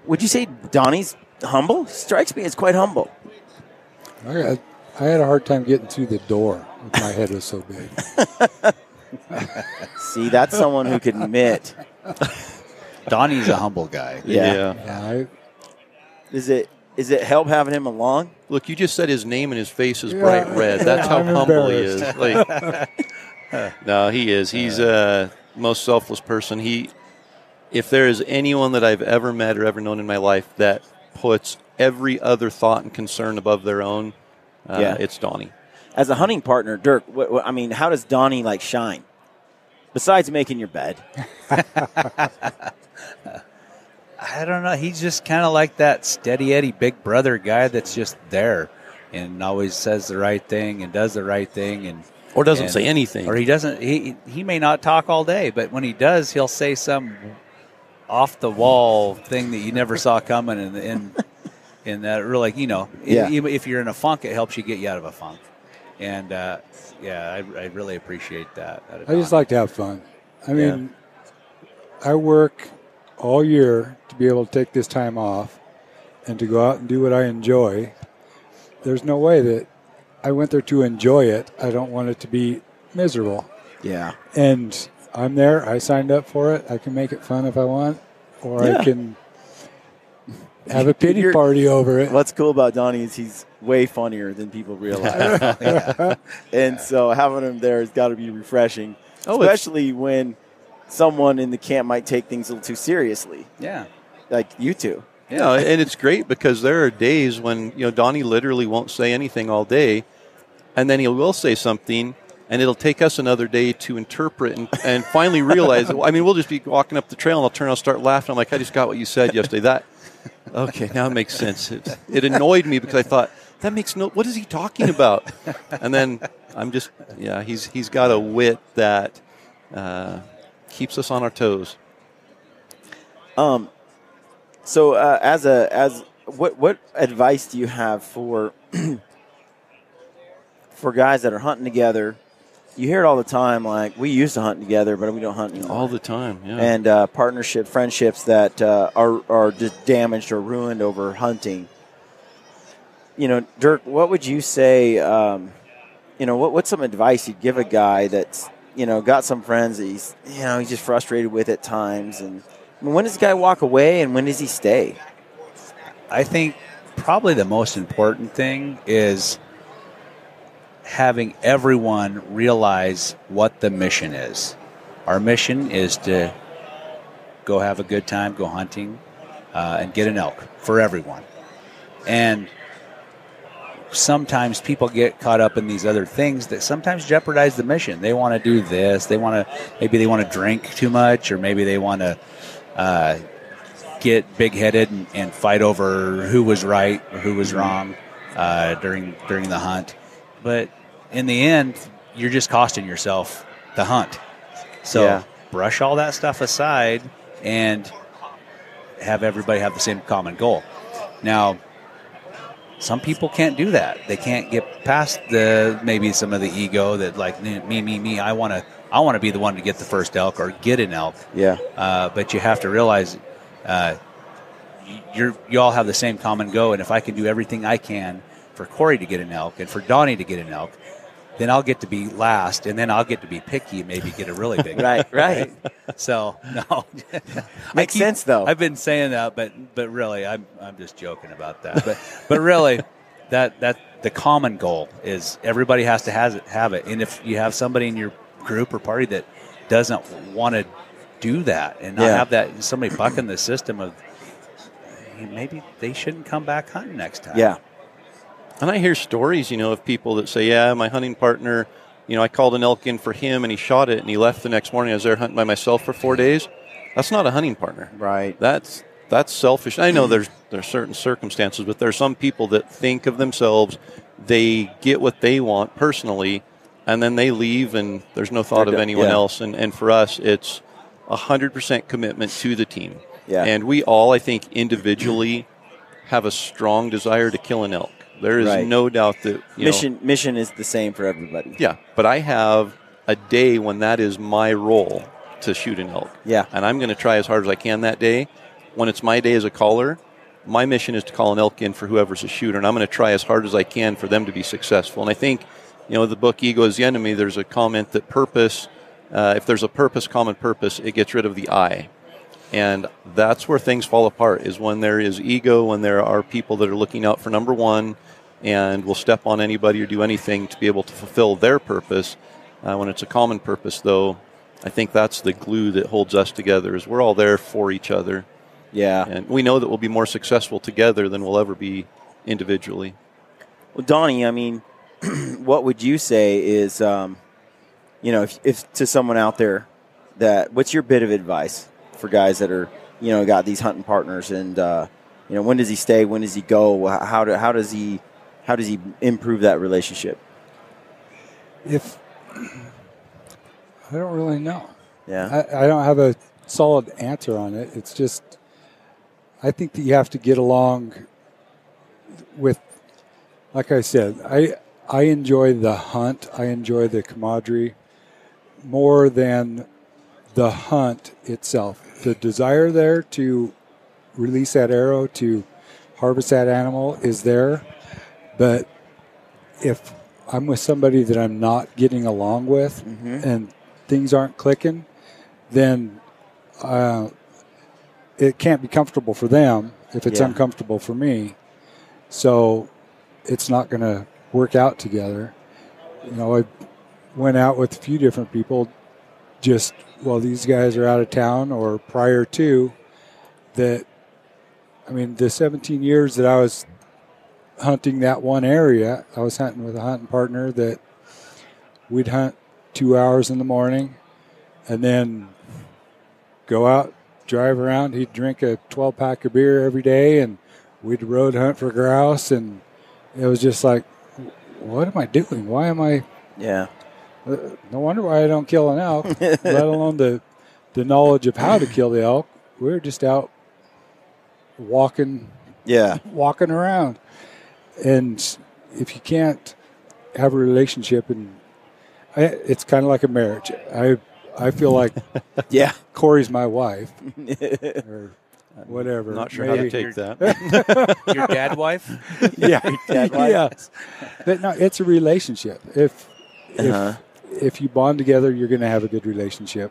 Speaker 4: would you say Donnie's humble? Strikes me as quite humble.
Speaker 8: I, got, I had a hard time getting through the door. My head was so big.
Speaker 4: See, that's someone who can admit.
Speaker 6: Donnie's a humble guy.
Speaker 4: Yeah.
Speaker 8: Yeah, I,
Speaker 4: Is it is it help having him along?
Speaker 7: Look, you just said his name and his face is
Speaker 8: Yeah.
Speaker 7: bright red. That's how humble he is. Like, no, he is. He's a most selfless person. He, if there is anyone that I've ever met or ever known in my life that puts every other thought and concern above their own, uh,
Speaker 4: Yeah.
Speaker 7: it's Donnie.
Speaker 4: As a hunting partner, Dirk. What, what, I mean, how does Donnie like shine? Besides making your bed,
Speaker 6: I don't know. He's just kind of like that steady Eddie big brother guy that's just there and always says the right thing and does the right thing and
Speaker 7: Or doesn't
Speaker 6: and-
Speaker 7: say anything.
Speaker 6: Or he doesn't. He he may not talk all day, but when he does, he'll say some off the wall thing that you never saw coming, and and and that really, you know,
Speaker 4: Yeah.
Speaker 6: if, if you're in a funk, it helps you get you out of a funk. And uh, yeah, I, I really appreciate that. of
Speaker 8: I just like to have fun. I mean, I work all year to be able to take this time off and to go out and do what I enjoy. There's no way that I went there to enjoy it. I don't want it to be miserable.
Speaker 4: yeah,
Speaker 8: And I'm there. I signed up for it. I can make it fun if I want, or
Speaker 4: Yeah.
Speaker 8: I can have a pity party over it.
Speaker 4: What's cool about Donnie is he's way funnier than people realize. and so having him there has got to be refreshing,
Speaker 7: Oh,
Speaker 4: especially when someone in the camp might take things a little too seriously,
Speaker 6: yeah.
Speaker 4: like you two.
Speaker 7: Yeah, and it's great because there are days when you know Donnie literally won't say anything all day, and then he will say something, and it'll take us another day to interpret and, and finally realize. I mean, we'll just be walking up the trail, and I'll turn, I'll start laughing. I'm like, I just got what you said yesterday. That okay, now it makes sense. It, it annoyed me because I thought that makes no. What is he talking about? And then I'm just yeah, he's he's got a wit that uh, keeps us on our toes.
Speaker 4: Um, so uh, as a as what what advice do you have for for guys that are hunting together? You hear it all the time, like we used to hunt together, but we don't hunt anymore.
Speaker 7: All the time, yeah.
Speaker 4: and uh, partnership friendships that uh, are are just damaged or ruined over hunting. you know, Dirk, what would you say? Um, you know, what, what's some advice you'd give a guy that's you know got some friends that he's you know he's just frustrated with at times, and I mean, when does the guy walk away, and when does he stay?
Speaker 6: I think probably the most important thing is having everyone realize what the mission is. Our mission is to go have a good time, go hunting, uh, and get an elk for everyone. And sometimes people get caught up in these other things that sometimes jeopardize the mission. They want to do this. They want to maybe they want to drink too much, or maybe they want to uh, get big headed and, and, fight over who was right or who was wrong uh, during during the hunt. But in the end, you're just costing yourself the hunt. So
Speaker 4: Yeah.
Speaker 6: brush all that stuff aside and have everybody have the same common goal. Now, some people can't do that. They can't get past the maybe some of the ego that like me, me, me. I want to, I want to be the one to get the first elk or get an elk.
Speaker 4: Yeah,
Speaker 6: Uh, but you have to realize, uh, you're you all have the same common goal. And if I can do everything I can for Corey to get an elk and for Donnie to get an elk, then I'll get to be last, and then I'll get to be picky and maybe get a really big.
Speaker 4: Right,
Speaker 6: elk,
Speaker 4: right.
Speaker 6: So no,
Speaker 4: Makes
Speaker 6: keep-
Speaker 4: sense, though.
Speaker 6: I've been saying that, but but really, I'm I'm just joking about that. But but really, that that the common goal is everybody has to has it, have it. And if you have somebody in your group or party that doesn't want to do that and not
Speaker 4: Yeah.
Speaker 6: have that somebody bucking the system of maybe they shouldn't come back hunting next time.
Speaker 4: yeah,
Speaker 7: And I hear stories, you know, of people that say, "Yeah, my hunting partner, you know, I called an elk in for him, and he shot it, and he left the next morning. I was there hunting by myself for four days. That's not a hunting partner.
Speaker 4: right.
Speaker 7: That's that's selfish. I know there's there's certain circumstances, but there's some people that think of themselves, they get what they want personally, and then they leave, and there's no thought
Speaker 4: They're
Speaker 7: of
Speaker 4: done.
Speaker 7: anyone
Speaker 4: Yeah.
Speaker 7: else. And and for us, it's hundred percent commitment to the team.
Speaker 4: Yeah.
Speaker 7: And we all, I think, individually have a strong desire to kill an elk. There is
Speaker 4: Right.
Speaker 7: no doubt that you know,
Speaker 4: mission mission is the same for everybody.
Speaker 7: yeah, but I have a day when that is my role to shoot an elk.
Speaker 4: Yeah.
Speaker 7: And I'm going to try as hard as I can that day. When it's my day as a caller, my mission is to call an elk in for whoever's a shooter, and I'm going to try as hard as I can for them to be successful. And I think, you know, the book Ego is the Enemy, there's a comment that purpose, uh, if there's a purpose, common purpose, it gets rid of the I. And that's where things fall apart is when there is ego, when there are people that are looking out for number one and will step on anybody or do anything to be able to fulfill their purpose. Uh, when it's a common purpose, though, I think that's the glue that holds us together is we're all there for each other.
Speaker 4: Yeah.
Speaker 7: And we know that we'll be more successful together than we'll ever be individually.
Speaker 4: Well, Donnie, I mean, what would you say is, um, you know, if, if to someone out there that, what's your bit of advice for guys that are, you know, got these hunting partners and, uh, you know, when does he stay? When does he go? How, do, how does he, how does he improve that relationship?
Speaker 8: If I don't really know.
Speaker 4: Yeah.
Speaker 8: I, I don't have a solid answer on it. It's just, I think that you have to get along with, like I said, I I enjoy the hunt. I enjoy the camaraderie more than the hunt itself. The desire there to release that arrow to harvest that animal is there, but if I'm with somebody that I'm not getting along with and things aren't clicking, then uh, it can't be comfortable for them if it's
Speaker 4: Yeah.
Speaker 8: uncomfortable for me. So it's not going to work out together. You know, I went out with a few different people just while these guys are out of town or prior to that. I mean, the 17 years that I was hunting that one area, I was hunting with a hunting partner that we'd hunt two hours in the morning and then go out, drive around. He'd drink a 12 pack of beer every day and we'd road hunt for grouse. And it was just like, what am I doing? Why am I?
Speaker 4: Yeah.
Speaker 8: Uh, no wonder why I don't kill an elk, let alone the, the knowledge of how to kill the elk. We were just out walking
Speaker 4: Yeah.
Speaker 8: walking around. And if you can't have a relationship, and I, it's kind of like a marriage. I I feel like
Speaker 4: Yeah.
Speaker 8: Corey's my wife, or whatever.
Speaker 7: Not sure how to
Speaker 8: Maybe.
Speaker 7: take that.
Speaker 6: Your dad wife?
Speaker 8: yeah,
Speaker 4: Dad wife?
Speaker 8: yeah. But no, it's a relationship. If
Speaker 4: Uh-huh.
Speaker 8: if if you bond together, you're going to have a good relationship,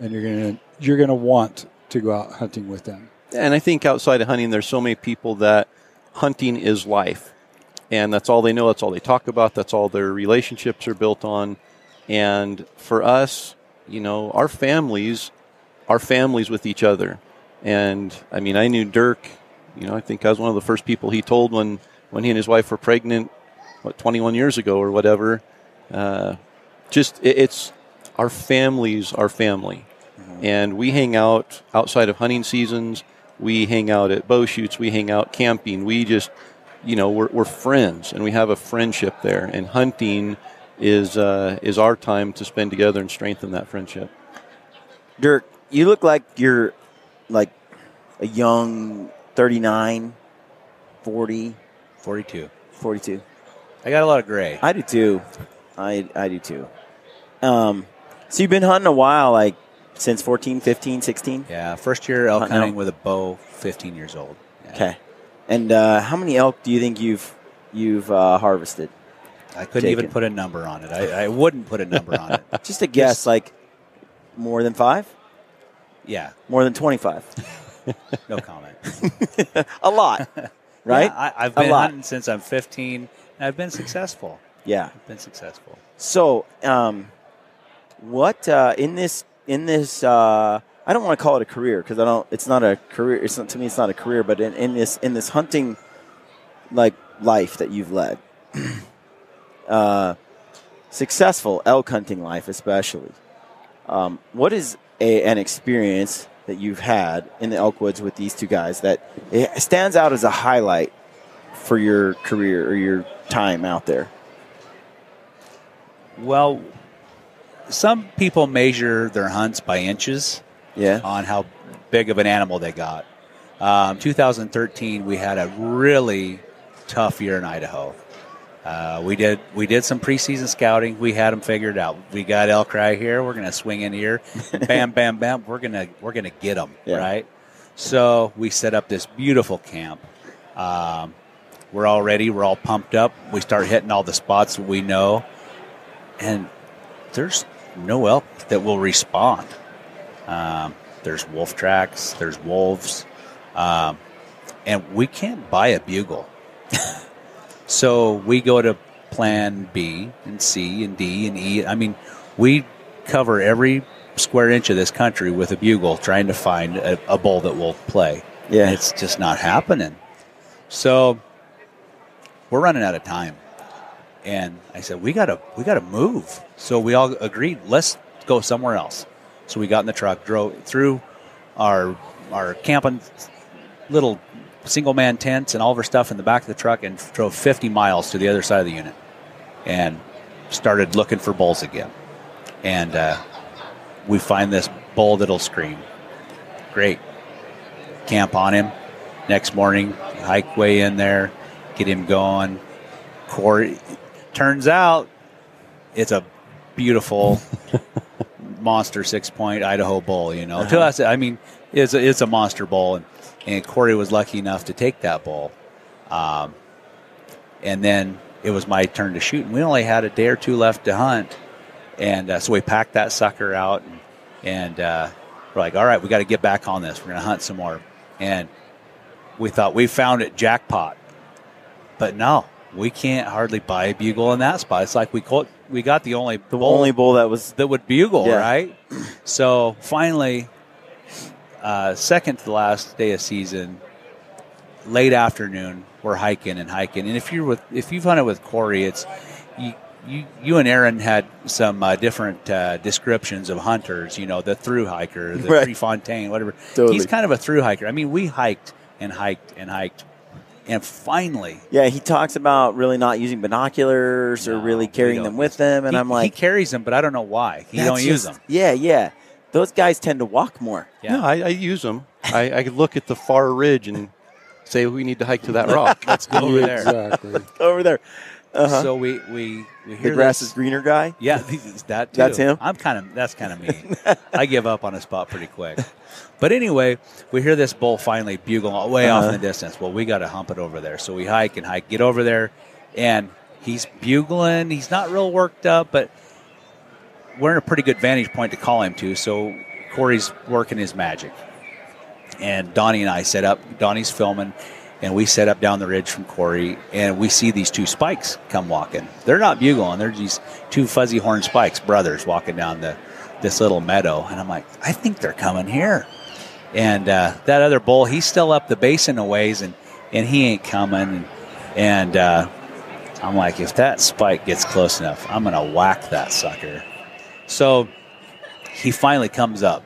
Speaker 8: and you're going to you're going to want to go out hunting with them.
Speaker 7: And I think outside of hunting, there's so many people that hunting is life. And that's all they know. That's all they talk about. That's all their relationships are built on. And for us, you know, our families are families with each other. And I mean, I knew Dirk, you know, I think I was one of the first people he told when, when he and his wife were pregnant, what, 21 years ago or whatever. Uh, just, it, it's our families, our family and we hang out outside of hunting seasons. We hang out at bow shoots. We hang out camping. We just, you know, we're, we're friends, and we have a friendship there. And hunting is uh, is our time to spend together and strengthen that friendship.
Speaker 4: Dirk, you look like you're like a young 39, 40,
Speaker 6: 42.
Speaker 4: 42.
Speaker 6: I got a lot of gray.
Speaker 4: I do too. I, I do too. Um, so you've been hunting a while, like since 14, 15, 16?
Speaker 6: Yeah, first year elk
Speaker 4: Hunting
Speaker 6: hunting with a bow, 15 years old. Yeah.
Speaker 4: Okay. And uh, how many elk do you think you've you've uh, harvested?
Speaker 6: I couldn't even put a number on it. I, I wouldn't put a number on it.
Speaker 4: Just a guess, like more than five?
Speaker 6: Yeah,
Speaker 4: More than 25?
Speaker 6: no comment.
Speaker 4: a lot, right?
Speaker 6: Yeah, I, I've
Speaker 4: A
Speaker 6: been hunting since I'm 15, and I've been successful.
Speaker 4: Yeah.
Speaker 6: I've been successful.
Speaker 4: So, um, what uh, in this in this uh, I don't want to call it a career because I don't. It's not a career. It's not, to me. It's not a career. But in, in this in this hunting like life that you've led, uh, successful elk hunting life, especially. Um, what is a, an experience that you've had in the elk woods with these two guys that it stands out as a highlight for your career or your time out there?
Speaker 6: Well, some people measure their hunts by inches
Speaker 4: Yeah.
Speaker 6: on how big of an animal they got. Um, 2013, we had a really tough year in Idaho. Uh, we did we did some preseason scouting. We had them figured out. We got elk right here. We're gonna swing in here, bam, bam, bam. We're gonna we're gonna get them
Speaker 4: Yeah.
Speaker 6: right. So we set up this beautiful camp. Um, we're all ready. We're all pumped up. We start hitting all the spots we know, and there's no elk that will respond. Um, there's wolf tracks. There's wolves, um, and we can't buy a bugle. so we go to Plan B and C and D and E. I mean, we cover every square inch of this country with a bugle, trying to find a, a bull that will play.
Speaker 4: Yeah.
Speaker 6: And it's just not happening. So we're running out of time and I said, "We gotta, we gotta move." So we all agreed, let's go somewhere else. So we got in the truck, drove through our our camping little single man tents and all of our stuff in the back of the truck, and drove 50 miles to the other side of the unit, and started looking for bulls again. And uh, we find this bull that'll scream. Great, camp on him. Next morning, hike way in there, get him going. Corey, turns out it's a beautiful monster six point Idaho bull. You know, to us, I mean, it's a, it's a monster bull, and, and Corey was lucky enough to take that bull. Um, and then it was my turn to shoot, and we only had a day or two left to hunt, and uh, so we packed that sucker out, and, and uh, we're like, all right, we got to get back on this. We're gonna hunt some more, and we thought we found it jackpot, but no, we can't hardly buy a bugle in that spot. It's like we caught, we got the only
Speaker 4: The only bull that was
Speaker 6: that would bugle,
Speaker 4: Yeah.
Speaker 6: right? So finally, uh, second to the last day of season, late afternoon, we're hiking and hiking. And if you're with, if you've hunted with Corey, it's you. You, you and Aaron had some uh, different uh, descriptions of hunters. You know, the through hiker, the
Speaker 4: Right.
Speaker 6: Prefontaine, whatever.
Speaker 4: Totally.
Speaker 6: He's kind of a through hiker. I mean, we hiked and hiked and hiked, and finally,
Speaker 4: Yeah, he talks about really not using binoculars or really carrying them with them, and
Speaker 6: he,
Speaker 4: I'm like,
Speaker 6: he carries them, but I don't know why he don't use
Speaker 4: just-
Speaker 6: them.
Speaker 4: Yeah, yeah. Those guys tend to walk more.
Speaker 6: Yeah.
Speaker 7: No, I, I use them. I, I could look at the far ridge and say we need to hike to that rock.
Speaker 6: Let's go over there.
Speaker 8: Exactly.
Speaker 4: Over there. Uh-huh.
Speaker 6: So we we we
Speaker 4: The grass
Speaker 6: this-
Speaker 4: is greener guy.
Speaker 6: Yeah, that too.
Speaker 4: That's him?
Speaker 6: I'm kind of that's kind of me. I give up on a spot pretty quick. But anyway, we hear this bull finally bugle way off in
Speaker 4: Uh-huh.
Speaker 6: the distance. Well, we got to hump it over there. So we hike and hike, get over there, and he's bugling. He's not real worked up, but we're in a pretty good vantage point to call him to. So Corey's working his magic, and Donnie and I set up. Donnie's filming, and we set up down the ridge from Corey, and we see these two spikes come walking. They're not bugling; they're these two fuzzy horn spikes, brothers, walking down the this little meadow. And I'm like, I think they're coming here. And uh, that other bull, he's still up the basin a ways, and and he ain't coming. And, and uh, I'm like, if that spike gets close enough, I'm gonna whack that sucker. So he finally comes up,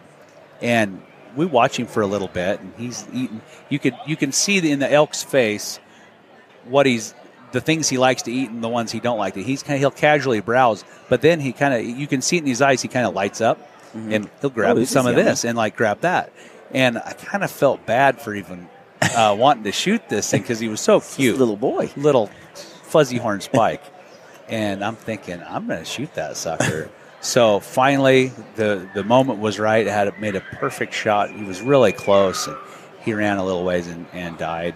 Speaker 6: and we watch him for a little bit, and he's eating. You could you can see in the elk's face what he's the things he likes to eat and the ones he don't like to. He's kind of he'll casually browse, but then he kind of you can see it in his eyes. He kind of lights up, and he'll grab
Speaker 4: Oh,
Speaker 6: some of
Speaker 4: yummy.
Speaker 6: this and like grab that. And I kind of felt bad for even uh, wanting to shoot this thing because he was so cute,
Speaker 4: Little boy.
Speaker 6: little fuzzy horn spike. and I'm thinking, I'm going to shoot that sucker. so finally, the the moment was right. I had made a perfect shot. He was really close, and he ran a little ways and, and died.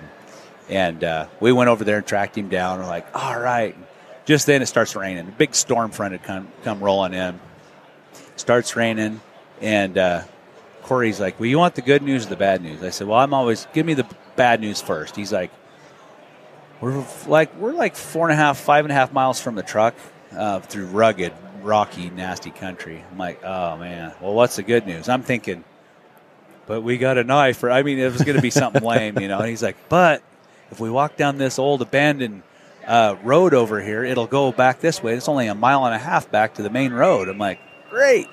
Speaker 6: And uh, we went over there and tracked him down. We're like, all right. Just then, it starts raining. A big storm front had come come rolling in. Starts raining, and uh, Corey's like, "Well, you want the good news or the bad news?" I said, "Well, I'm always give me the bad news first. He's like, "We're like we're like four and a half, five and a half miles from the truck uh, through rugged, rocky, nasty country." I'm like, "Oh man, well, what's the good news?" I'm thinking, "But we got a knife." Or I mean, it was going to be something lame, you know. And he's like, "But if we walk down this old abandoned." Uh, road over here, it'll go back this way. It's only a mile and a half back to the main road. I'm like, great.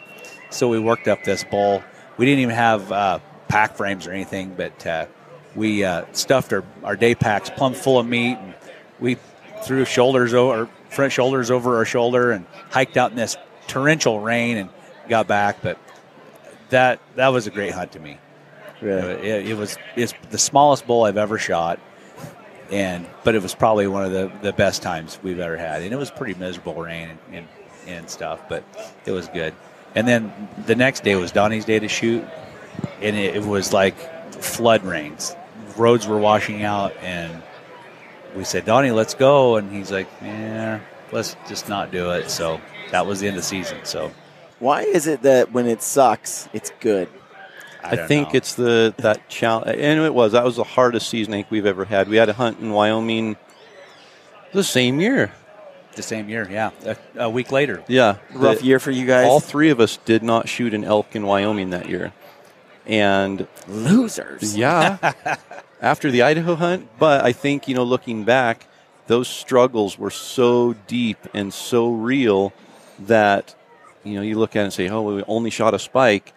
Speaker 6: So we worked up this bowl. We didn't even have uh, pack frames or anything, but uh, we uh, stuffed our, our day packs plumb full of meat, and we threw shoulders over, front shoulders over our shoulder, and hiked out in this torrential rain and got back. But that that was a great hunt to me.
Speaker 4: Really?
Speaker 6: It, it was it's the smallest bull I've ever shot, and but it was probably one of the, the best times we've ever had, and it was pretty miserable rain and, and, and stuff, but it was good. And then the next day was Donnie's day to shoot, and it, it was like flood rains. Roads were washing out, and we said, Donnie, let's go, and he's like, Yeah, let's just not do it. So that was the end of the season. So
Speaker 4: Why is it that when it sucks, it's good?
Speaker 6: I,
Speaker 7: I, think
Speaker 6: know.
Speaker 7: it's the that challenge, and it was that was the hardest season I think we've ever had. We had a hunt in Wyoming the same year.
Speaker 6: The same year. Yeah, a, a week later.
Speaker 7: Yeah,
Speaker 4: Rough
Speaker 7: The-
Speaker 4: year for you guys.
Speaker 7: All three of us did not shoot an elk in Wyoming that year, and
Speaker 4: losers.
Speaker 7: yeah, after the Idaho hunt. But I think you know, looking back, those struggles were so deep and so real that you know you look at it and say, "Oh, we only shot a spike."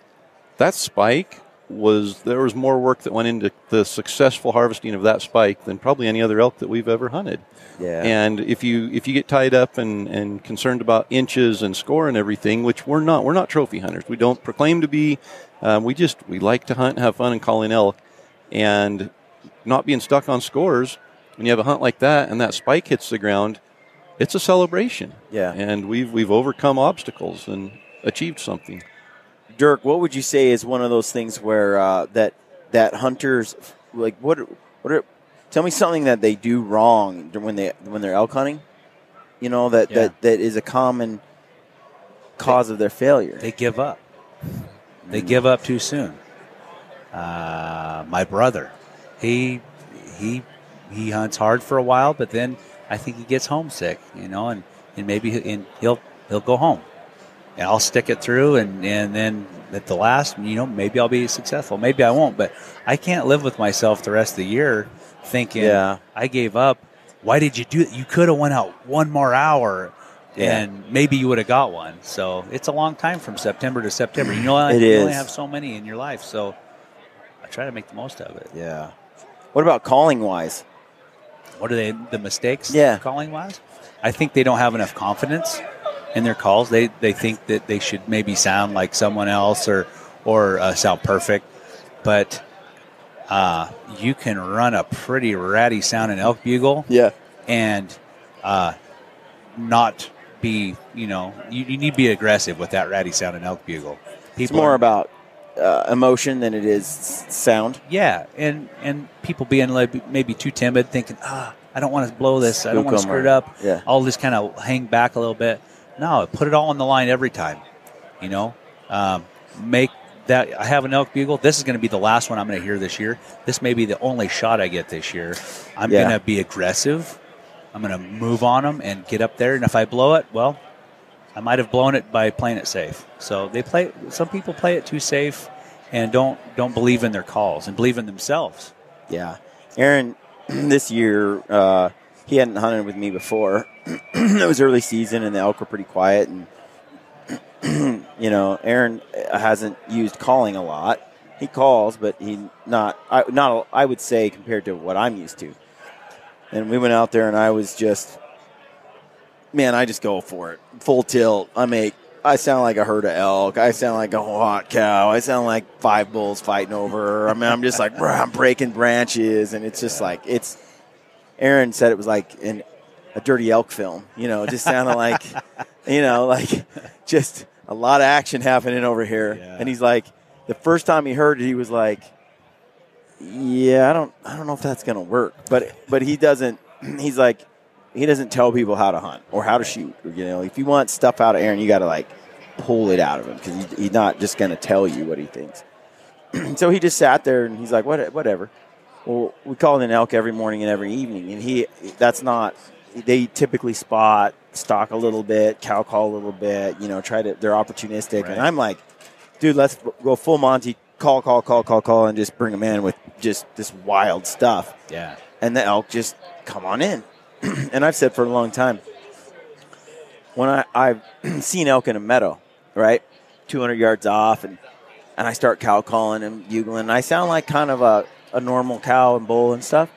Speaker 7: That spike was there was more work that went into the successful harvesting of that spike than probably any other elk that we've ever hunted.
Speaker 4: Yeah.
Speaker 7: And if you if you get tied up and, and concerned about inches and score and everything, which we're not, we're not trophy hunters. We don't proclaim to be. Um, we just we like to hunt, have fun, and call in elk, and not being stuck on scores. When you have a hunt like that and that spike hits the ground, it's a celebration.
Speaker 4: Yeah.
Speaker 7: And we've we've overcome obstacles and achieved something.
Speaker 4: Dirk, what would you say is one of those things where uh, that that hunters like what what are tell me something that they do wrong when they when they're elk hunting? You know that
Speaker 6: Yeah.
Speaker 4: that that is a common cause of their failure.
Speaker 6: They give up. They give up too soon. Uh, my brother, he he he hunts hard for a while, but then I think he gets homesick, you know, and, and maybe he, and he'll he'll go home, and I'll stick it through, and and then at the last, you know, maybe I'll be successful, maybe I won't, but I can't live with myself the rest of the year thinking
Speaker 4: Yeah.
Speaker 6: I gave up. Why did you do it? You could have went out one more hour.
Speaker 4: Yeah.
Speaker 6: And maybe you would have got one. So it's a long time from September to September. You know,
Speaker 4: It
Speaker 6: you only have so many in your life. So I try to make the most of it.
Speaker 4: yeah. What about calling wise?
Speaker 6: What are they? The mistakes?
Speaker 4: Yeah.
Speaker 6: Calling wise, I think they don't have enough confidence in their calls. They they think that they should maybe sound like someone else or or uh, sound perfect, but uh, you can run a pretty ratty sounding elk bugle
Speaker 4: Yeah.
Speaker 6: and uh, not be, you know, you, you need to be aggressive with that ratty sound and elk bugle. People
Speaker 4: It's more
Speaker 6: are-
Speaker 4: about uh, emotion than it is sound.
Speaker 6: yeah, and and people being like maybe too timid, thinking, ah, I don't want to blow this, I don't want to screw it up.
Speaker 4: yeah.
Speaker 6: I'll just kind of hang back a little bit. No, put it all on the line every time. You know, um, make that. I have an elk bugle. This is going to be the last one I'm going to hear this year. This may be the only shot I get this year. I'm
Speaker 4: Yeah.
Speaker 6: going to be aggressive. I'm going to move on them and get up there. And if I blow it, well, I might have blown it by playing it safe. So they play. Some people play it too safe and don't don't believe in their calls and believe in themselves.
Speaker 4: Yeah, Aaron, this year uh, he hadn't hunted with me before. it was early season, and the elk were pretty quiet, and you know, Aaron hasn't used calling a lot. He calls, but he not I, not I would say compared to what I'm used to. And we went out there, and I was just, man, I just go for it, full tilt. I make. I sound like a herd of elk. I sound like a hot cow. I sound like five bulls fighting over. I mean, I'm just like "Bruh, I'm breaking branches, and it's just like it's. Aaron said it was like in a dirty elk film. You know, it just sounded like, you know, like just a lot of action happening over here.
Speaker 6: Yeah.
Speaker 4: And he's like, the first time he heard it, he was like, "Yeah, I don't, I don't know if that's gonna work." But but he doesn't. He's like, he doesn't tell people how to hunt or how to shoot. You know, if you want stuff out of Aaron, you got to like pull it out of him because he, he's not just gonna tell you what he thinks. so he just sat there and he's like, what, whatever. Well, we call it an elk every morning and every evening, and he that's not. They typically spot, stalk a little bit, cow call a little bit. You know, try to. They're opportunistic,
Speaker 6: Right.
Speaker 4: and I'm like, dude, let's go full Monty, call, call, call, call, call, and just bring them in with just this wild stuff.
Speaker 6: Yeah.
Speaker 4: And the elk just come on in. and I've said for a long time, when I, I've seen elk in a meadow, right, 200 yards off, and and I start cow calling and bugling, and I sound like kind of a, a normal cow and bull and stuff.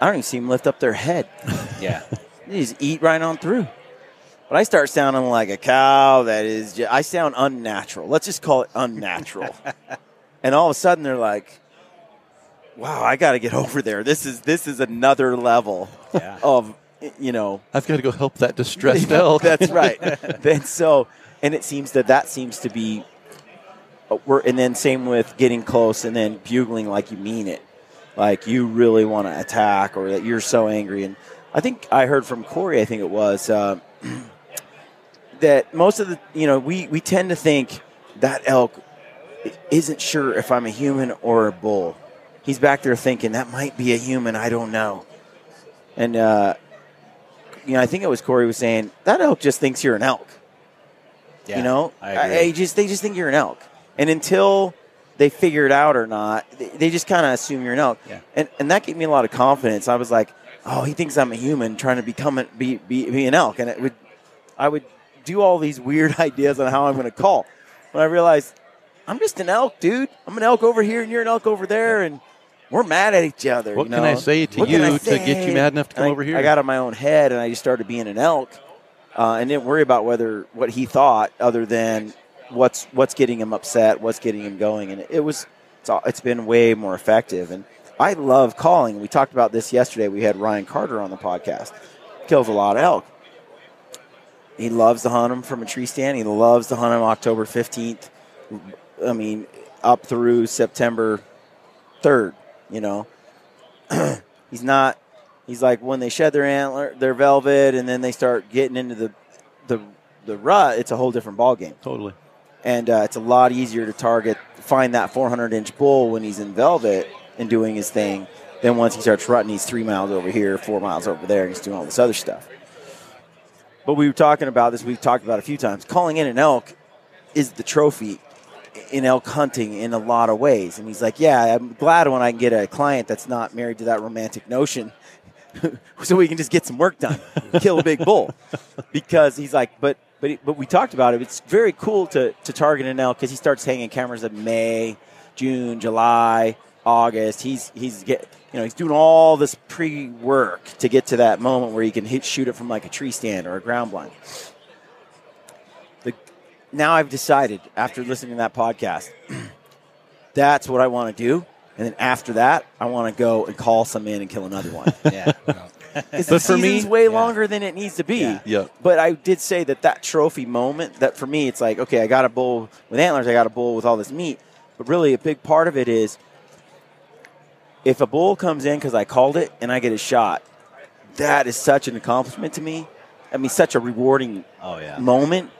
Speaker 4: I don't even see them lift up their head.
Speaker 6: Yeah.
Speaker 4: They just eat right on through. But I start sounding like a cow that is, just, I sound unnatural. Let's just call it unnatural. and all of a sudden they're like, wow, I got to get over there. This is, this is another level
Speaker 6: Yeah.
Speaker 4: of, you know,
Speaker 7: I've got to go help that distressed elk.
Speaker 4: that's right. then so, and it seems that that seems to be, we're, and then same with getting close and then bugling like you mean it, like you really want to attack or that you're so angry. And I think I heard from Corey, I think it was, uh, that most of the, you know, we we tend to think that elk isn't sure if I'm a human or a bull. He's back there thinking that might be a human. I don't know. And uh, you know, I think it was Corey was saying that elk just thinks you're an elk.
Speaker 6: Yeah.
Speaker 4: you know,
Speaker 6: I agree.
Speaker 4: I just they just think you're an elk, and until they figure it out or not, they, just kind of assume you're an elk.
Speaker 6: Yeah.
Speaker 4: And and that gave me a lot of confidence. I was like, oh, he thinks I'm a human trying to become a, be, be be an elk, and it would I would do all these weird ideas on how I'm going to call. When I realized I'm just an elk, dude. I'm an elk over here, and you're an elk over there, and we're mad at each other.
Speaker 7: What
Speaker 4: you
Speaker 7: can
Speaker 4: know?
Speaker 7: I say to
Speaker 4: What
Speaker 7: you
Speaker 4: I
Speaker 7: to get you mad enough to come
Speaker 4: I-
Speaker 7: over here?
Speaker 4: I got in my own head, and I just started being an elk, uh, and didn't worry about whether what he thought, other than what's what's getting him upset, what's getting him going, and it was it's, all, it's been way more effective. And I love calling. We talked about this yesterday. We had Ryan Carter on the podcast. Kills a lot of elk. He loves to hunt them from a tree stand. He loves to hunt them October 15th. I mean, up through September 3rd, you know. he's not, he's like when they shed their antler, their velvet, and then they start getting into the, the, the rut, it's a whole different ballgame.
Speaker 7: Totally.
Speaker 4: And uh, it's a lot easier to target, find that 400 inch bull when he's in velvet and doing his thing than once he starts rutting, he's three miles over here, four miles over there, and he's doing all this other stuff. But we were talking about this, we've talked about it a few times. Calling in an elk is the trophy in elk hunting in a lot of ways. And he's like, Yeah, I'm glad when I can get a client that's not married to that romantic notion so we can just get some work done, kill a big bull. Because he's like, But but, he- but we talked about it. It's very cool to, to target an elk because he starts hanging cameras in May, June, July, August. He's he's get you know he's doing all this pre work to get to that moment where he can hit shoot it from like a tree stand or a ground blind. The, now I've decided after listening to that podcast, that's what I want to do. And then after that, I want to go and call some in and kill another one.
Speaker 6: Yeah.
Speaker 4: Because the
Speaker 7: But for me-
Speaker 4: season's way longer than it needs to be.
Speaker 6: Yeah.
Speaker 7: Yeah.
Speaker 4: But I did say that that trophy moment, that for me, it's like, okay, I got a bull with antlers, I got a bull with all this meat. But really, a big part of it is if a bull comes in because I called it and I get a shot, that is such an accomplishment to me. I mean, such a rewarding
Speaker 6: Oh yeah.
Speaker 4: moment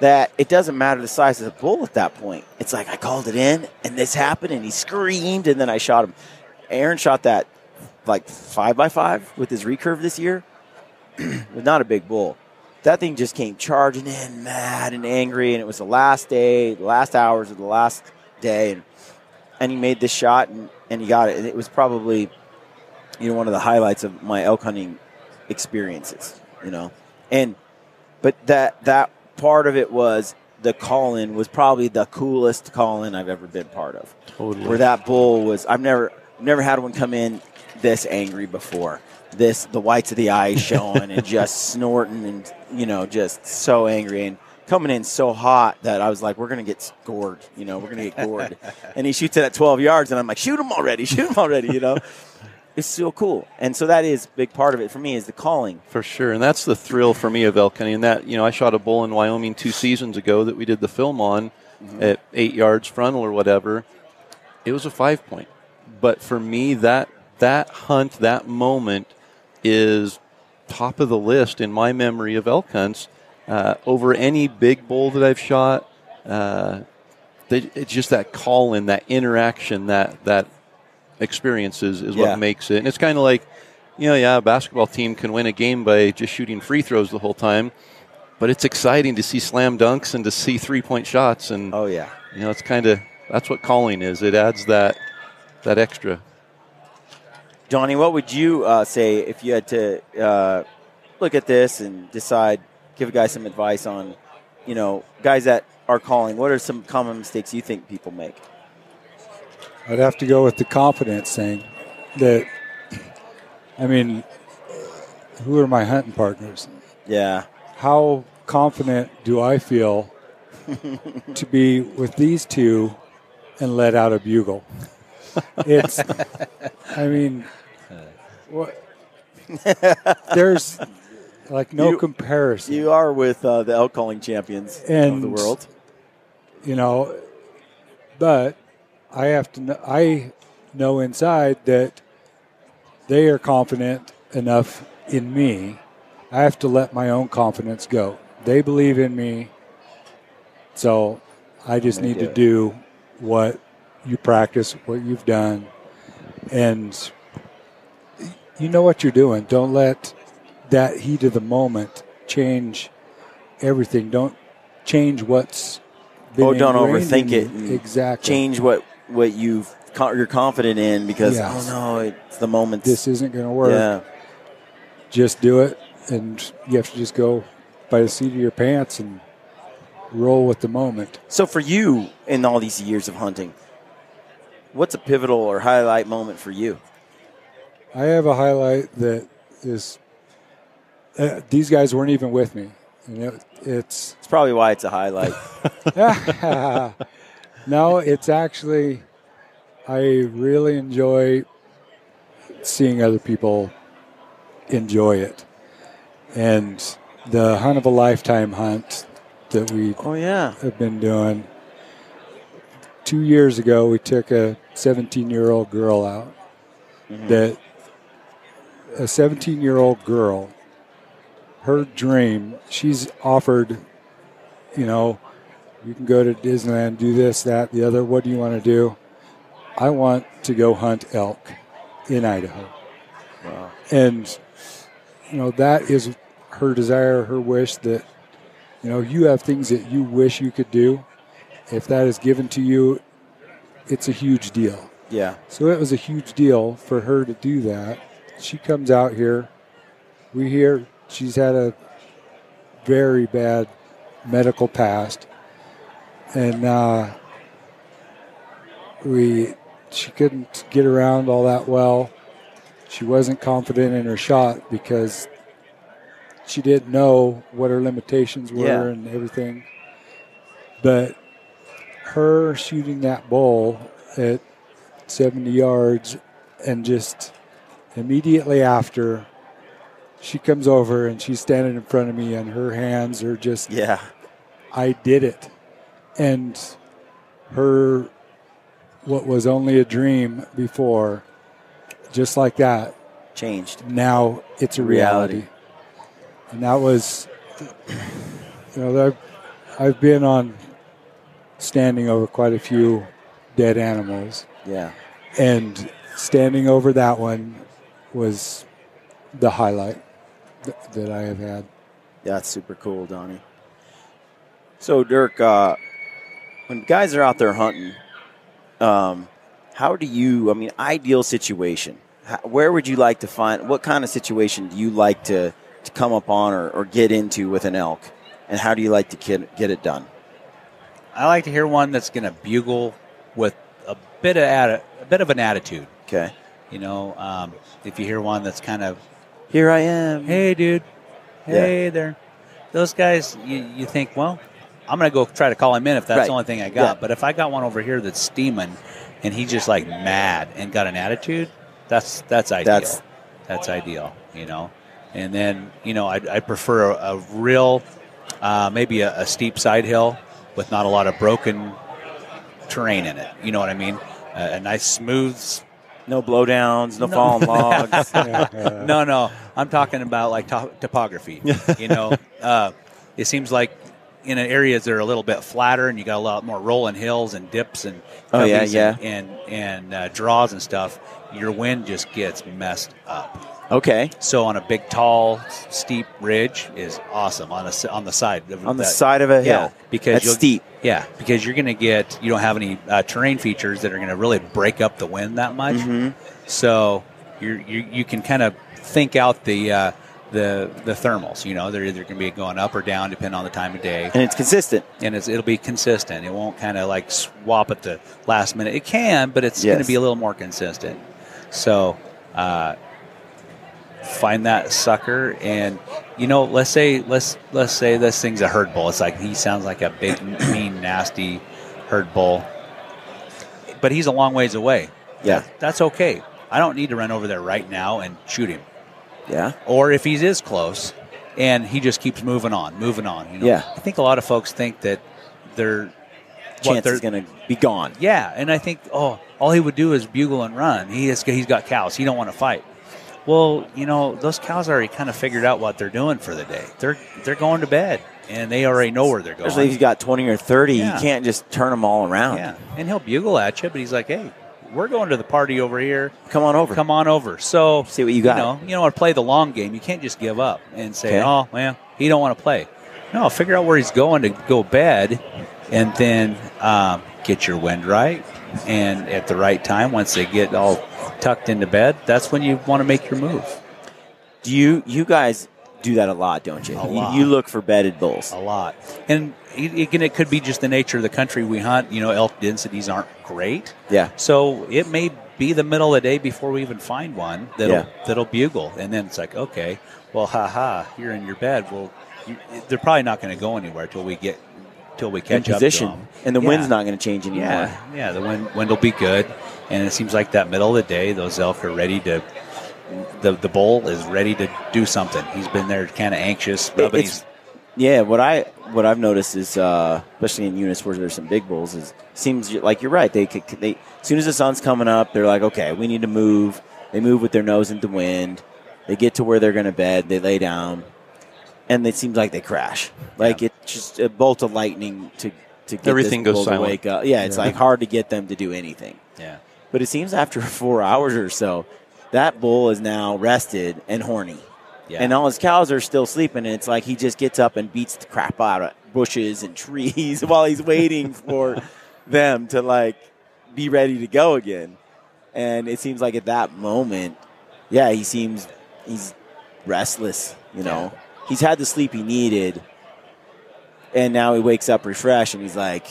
Speaker 4: that it doesn't matter the size of the bull at that point. It's like I called it in and this happened and he screamed and then I shot him. Aaron shot that like five by five with his recurve this year. with not a big bull. That thing just came charging in mad and angry and it was the last day, the last hours of the last day and and he made this shot and, and he got it. And it was probably you know one of the highlights of my elk hunting experiences, you know. And but that that part of it was the call in was probably the coolest call in I've ever been part of.
Speaker 7: Totally.
Speaker 4: Where that bull was I've never never had one come in this angry before. This the whites of the eyes showing and just snorting and you know just so angry and coming in so hot that I was like we're gonna get gored you know we're gonna get gored. And he shoots it at 12 yards and I'm like shoot him already shoot him already you know? It's so cool. And so that is a big part of it for me is the calling.
Speaker 7: For sure, and that's the thrill for me of elk hunting. And that you know, I shot a bull in Wyoming two seasons ago that we did the film on mm-hmm. at eight yards frontal or whatever. It was a five point, but for me, that that hunt, that moment, is top of the list in my memory of elk hunts uh, over any big bull that I've shot. Uh, they, it's just that call in, that interaction, that that experience is, is
Speaker 4: Yeah.
Speaker 7: what makes it. And it's kind of like, you know, yeah, a basketball team can win a game by just shooting free throws the whole time, but it's exciting to see slam dunks and to see three point shots. And
Speaker 4: oh yeah
Speaker 7: you know, it's kind of that's what calling is. It adds that that extra.
Speaker 4: Donnie, what would you uh, say if you had to uh, look at this and decide, give a guy some advice on, you know, guys that are calling? What are some common mistakes you think people make?
Speaker 8: I'd have to go with the confidence thing. That, I mean, who are my hunting partners?
Speaker 4: Yeah,
Speaker 8: How confident do I feel to be with these two and let out a bugle? It's, I mean, what? There's like no
Speaker 4: You-
Speaker 8: comparison.
Speaker 4: you are with uh, the elk calling champions of the world.
Speaker 8: you know but i have to know, i know inside that they are confident enough in me i have to let my own confidence go they believe in me so i just need
Speaker 4: do
Speaker 8: to
Speaker 4: it.
Speaker 8: do what you practice what you've done and you know what you're doing. Don't let that heat of the moment change everything. Don't change what's been
Speaker 4: Oh, don't overthink
Speaker 8: in
Speaker 4: it
Speaker 8: exactly.
Speaker 4: Change what what you've co- you're confident in because
Speaker 8: Yes.
Speaker 4: oh no, it's the moment.
Speaker 8: this isn't going to work.
Speaker 4: Yeah,
Speaker 8: just do it and you have to just go by the seat of your pants and roll with the moment.
Speaker 4: So for you, in all these years of hunting, what's a pivotal or highlight moment for you?
Speaker 8: I have a highlight that is uh, these guys weren't even with me it's
Speaker 4: It's probably why it's a highlight.
Speaker 8: no, it's actually, I really enjoy seeing other people enjoy it. And the hunt of a lifetime hunt that we
Speaker 4: oh yeah,
Speaker 8: have been doing. Two years ago, we took a 17 year old girl out. That a 17 year old girl, her dream, she's offered, you know, you can go to Disneyland, do this, that, the other. What do you want to do? I want to go hunt elk in Idaho.
Speaker 4: Wow.
Speaker 8: And, you know, that is her desire, her wish that, you know, you have things that you wish you could do. If that is given to you, it's a huge deal.
Speaker 4: yeah,
Speaker 8: So it was a huge deal for her to do that. She comes out here. We hear she's had a very bad medical past, and uh, we she couldn't get around all that well. She wasn't confident in her shot because she didn't know what her limitations were
Speaker 4: Yeah.
Speaker 8: and everything. But her shooting that ball at 70 yards and just immediately after she comes over and she's standing in front of me, and her hands are just,
Speaker 4: Yeah.
Speaker 8: I did it. And her, what was only a dream before, just like that,
Speaker 4: Changed.
Speaker 8: now it's a reality.
Speaker 4: Reality.
Speaker 8: And that was, you know, I've, I've been on standing over quite a few dead animals,
Speaker 4: Yeah.
Speaker 8: and standing over that one was the highlight th- that I have had.
Speaker 4: Yeah, that's super cool, Donnie. So, Dirk, uh, when guys are out there hunting, um, how do you? I mean, ideal situation. How, where would you like to find? What kind of situation do you like to, to come up on or, or get into with an elk? And how do you like to get, get it done?
Speaker 6: I like to hear one that's going to bugle with a bit of atti- a bit of an attitude.
Speaker 4: Okay.
Speaker 6: You know, um, if you hear one that's kind of,
Speaker 4: Here I am.
Speaker 6: hey, dude, hey there, those guys, you, you think, well, I'm going to go try to call him in if that's
Speaker 4: Right.
Speaker 6: the only thing I got.
Speaker 4: Yeah.
Speaker 6: But if I got one over here that's steaming and he's just like mad and got an attitude, that's that's ideal.
Speaker 4: That's-
Speaker 6: That's, ideal, you know. And then, you know, I, I prefer a, a real, uh, maybe a, a steep side hill with not a lot of broken terrain in it. You know what I mean? A nice smooth
Speaker 4: No blowdowns, no, fallen logs.
Speaker 6: no, no. I'm talking about like to- topography. you know, uh, it seems like in areas that are a little bit flatter and you got a lot more rolling hills and dips and
Speaker 4: Oh, yeah, yeah.
Speaker 6: and and, and uh, draws and stuff. Your wind just gets messed up.
Speaker 4: Okay.
Speaker 6: So on a big, tall, steep ridge is awesome on the s- on the side of
Speaker 4: On the
Speaker 6: that-
Speaker 4: side of a hill.
Speaker 6: Yeah, because
Speaker 4: That's steep.
Speaker 6: Yeah, because you're going to get you don't have any uh, terrain features that are going to really break up the wind that much.
Speaker 4: Mm-hmm.
Speaker 6: So you're, you you can kind of think out the uh, the the thermals. You know, they're either going to be going up or down depending on the time of day,
Speaker 4: And it's consistent.
Speaker 6: and it's, it'll be consistent. It won't kind of like swap at the last minute. It can, but it's going to be a little more consistent. So. Uh, find that sucker and you know let's say let's let's say this thing's a herd bull it's like he sounds like a big mean nasty herd bull but he's a long ways away
Speaker 4: Yeah.
Speaker 6: that's okay i don't need to run over there right now and shoot him
Speaker 4: Yeah.
Speaker 6: or if he is close and he just keeps moving on moving on you know
Speaker 4: Yeah.
Speaker 6: i think a lot of folks think that they're
Speaker 4: Chance
Speaker 6: they're
Speaker 4: is going to be gone.
Speaker 6: yeah, and I think oh, all he would do is bugle and run. He has he's got cows. He don't want to fight. Well, you know those cows already kind of figured out what they're doing for the day. They're they're going to bed, and they already know where they're going.
Speaker 4: Especially if he's got 20 or 30,
Speaker 6: Yeah.
Speaker 4: you can't just turn them all around.
Speaker 6: yeah, and he'll bugle at you, but he's like, hey, we're going to the party over here.
Speaker 4: Come on over.
Speaker 6: Come on over. So
Speaker 4: See what you got.
Speaker 6: You know, you know, to play the long game. You can't just give up and say,
Speaker 4: Okay.
Speaker 6: oh, well, he don't want to play. No, figure out where he's going to go bed, and then um, get your wind right. And at the right time, once they get all tucked into bed, that's when you want to make your move.
Speaker 4: Do you you guys do that a lot, don't you?
Speaker 6: A
Speaker 4: You-
Speaker 6: lot.
Speaker 4: You, look for bedded bulls.
Speaker 6: A lot. And it- again, it could be just the nature of the country we hunt. You know, elk densities aren't great.
Speaker 4: Yeah.
Speaker 6: So it may be the middle of the day before we even find one that'll
Speaker 4: Yeah.
Speaker 6: that'll bugle, and then it's like, okay, well, ha ha, you're in your bed. Well, you, they're probably not going to go anywhere till we get till we
Speaker 4: In
Speaker 6: catch up
Speaker 4: position.
Speaker 6: to them.
Speaker 4: And the
Speaker 6: Yeah.
Speaker 4: wind's not going to change anymore.
Speaker 6: Yeah, yeah, the wind wind will be good, and it seems like that middle of the day, those elk are ready to. The, the bull is ready to do something. He's been there, kind of anxious, rubbing
Speaker 4: Yeah, what I what I've noticed is, uh, especially in units where there's some big bulls, is seems like you're right. They they as soon as the sun's coming up, they're like, okay, we need to move. They move with their nose into wind. They get to where they're going to bed. They lay down, and it seems like they crash. Like it's just a bolt of lightning to to get
Speaker 7: Everything
Speaker 4: this
Speaker 7: goes
Speaker 4: bull to
Speaker 7: silent.
Speaker 4: wake up. Yeah, it's
Speaker 8: Yeah.
Speaker 4: like hard to get them to do anything.
Speaker 6: yeah.
Speaker 4: But it seems after four hours or so, that bull is now rested and horny.
Speaker 6: Yeah.
Speaker 4: And all his cows are still sleeping, and it's like he just gets up and beats the crap out of bushes and trees while he's waiting for them to like be ready to go again. And it seems like at that moment, yeah, he seems he's restless. You know, he's had the sleep he needed, and now he wakes up refreshed, and he's like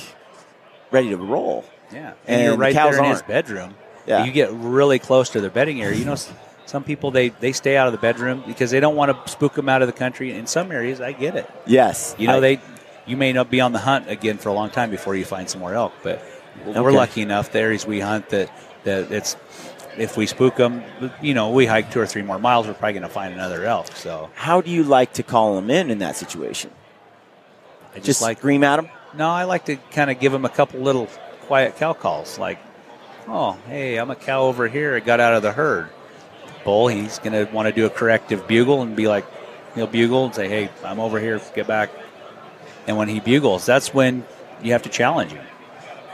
Speaker 4: ready to roll.
Speaker 6: Yeah,
Speaker 4: And
Speaker 6: and, you're
Speaker 4: the
Speaker 6: right
Speaker 4: cows
Speaker 6: there in his
Speaker 4: aren't.
Speaker 6: bedroom.
Speaker 4: Yeah.
Speaker 6: you get really close to their bedding area. You know, some people they they stay out of the bedroom because they don't want to spook them out of the country. In some areas, I get it.
Speaker 4: Yes,
Speaker 6: You know,
Speaker 4: I-
Speaker 6: they you may not be on the hunt again for a long time before you find some more elk, but we're lucky enough the areas we hunt that that it's if we spook them, you know, we hike two or three more miles, we're probably going to find another elk. So
Speaker 4: How do you like to call them in in that situation?
Speaker 6: I just,
Speaker 4: Just
Speaker 6: like
Speaker 4: scream at them?
Speaker 6: No, I like to kind of give them a couple little quiet cow calls, like, "Oh, hey, I'm a cow over here. I got out of the herd." Bull, he's going to want to do a corrective bugle and be like, he'll bugle and say, "Hey, I'm over here. Get back." And when he bugles, that's when you have to challenge him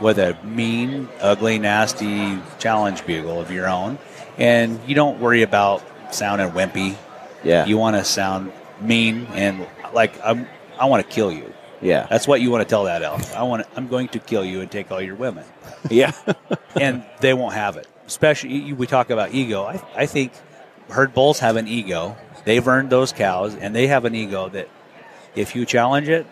Speaker 6: with a mean, ugly, nasty challenge bugle of your own, and you don't worry about sounding wimpy.
Speaker 4: Yeah.
Speaker 6: You want to sound mean and like I'm. I want to kill you.
Speaker 4: yeah.
Speaker 6: That's what you want to tell that elk. I want. To, I'm going to kill you and take all your women,
Speaker 4: yeah.
Speaker 6: and they won't have it. Especially we talk about ego. I, I think herd bulls have an ego. They've earned those cows, and they have an ego that if you challenge it,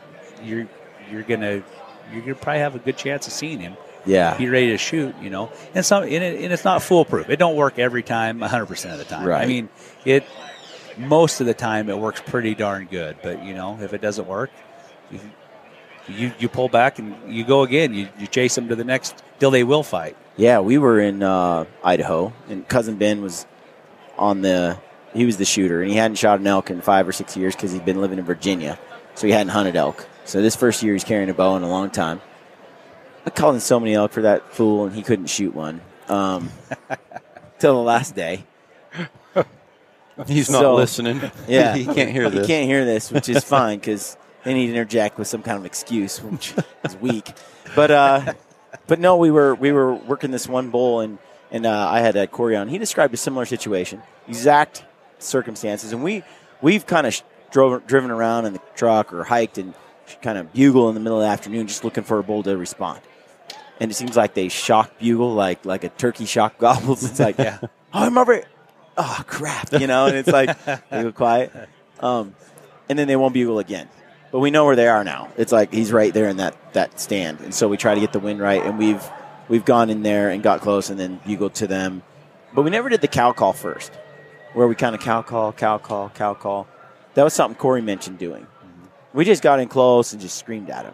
Speaker 6: you're you're gonna you're gonna probably have a good chance of seeing him.
Speaker 4: Yeah.
Speaker 6: Be ready to shoot, you know. And some and, it, and it's not foolproof. It don't work every time, 100 percent of the time.
Speaker 4: Right.
Speaker 6: I mean, it most of the time it works pretty darn good. But you know, if it doesn't work, you you, you pull back and you go again. You, you chase them to the next till they will fight.
Speaker 4: Yeah, we were in uh, Idaho, and cousin Ben was on the. He was the shooter, and he hadn't shot an elk in five or six years because he'd been living in Virginia, so he hadn't hunted elk. So this first year, he's carrying a bow in a long time. I called in so many elk for that fool, and he couldn't shoot one um, till the last day.
Speaker 7: He's not
Speaker 4: So-
Speaker 7: listening.
Speaker 4: Yeah,
Speaker 7: he can't hear
Speaker 4: He can't hear this, which is fine because then he'd interject with some kind of excuse, which is weak. But uh, but no, we were we were working this one bull, and and uh, I had uh, Corey on. He described a similar situation, exact circumstances, and we we've kind of drove driven around in the truck or hiked and kind of bugle in the middle of the afternoon, just looking for a bull to respond. And it seems like they shock bugle like like a turkey shock gobbles. It's like,
Speaker 6: Yeah.
Speaker 4: oh, I'm over. here. Oh crap, you know, and it's like they go quiet, um, and then they won't bugle again. But we know where they are now. It's like he's right there in that that stand, and so we try to get the wind right, and we've we've gone in there and got close, and then bugled to them. But we never did the cow call first, where we kind of cow call, cow call, cow call. That was something Corey mentioned doing. We just got in close and just screamed at him,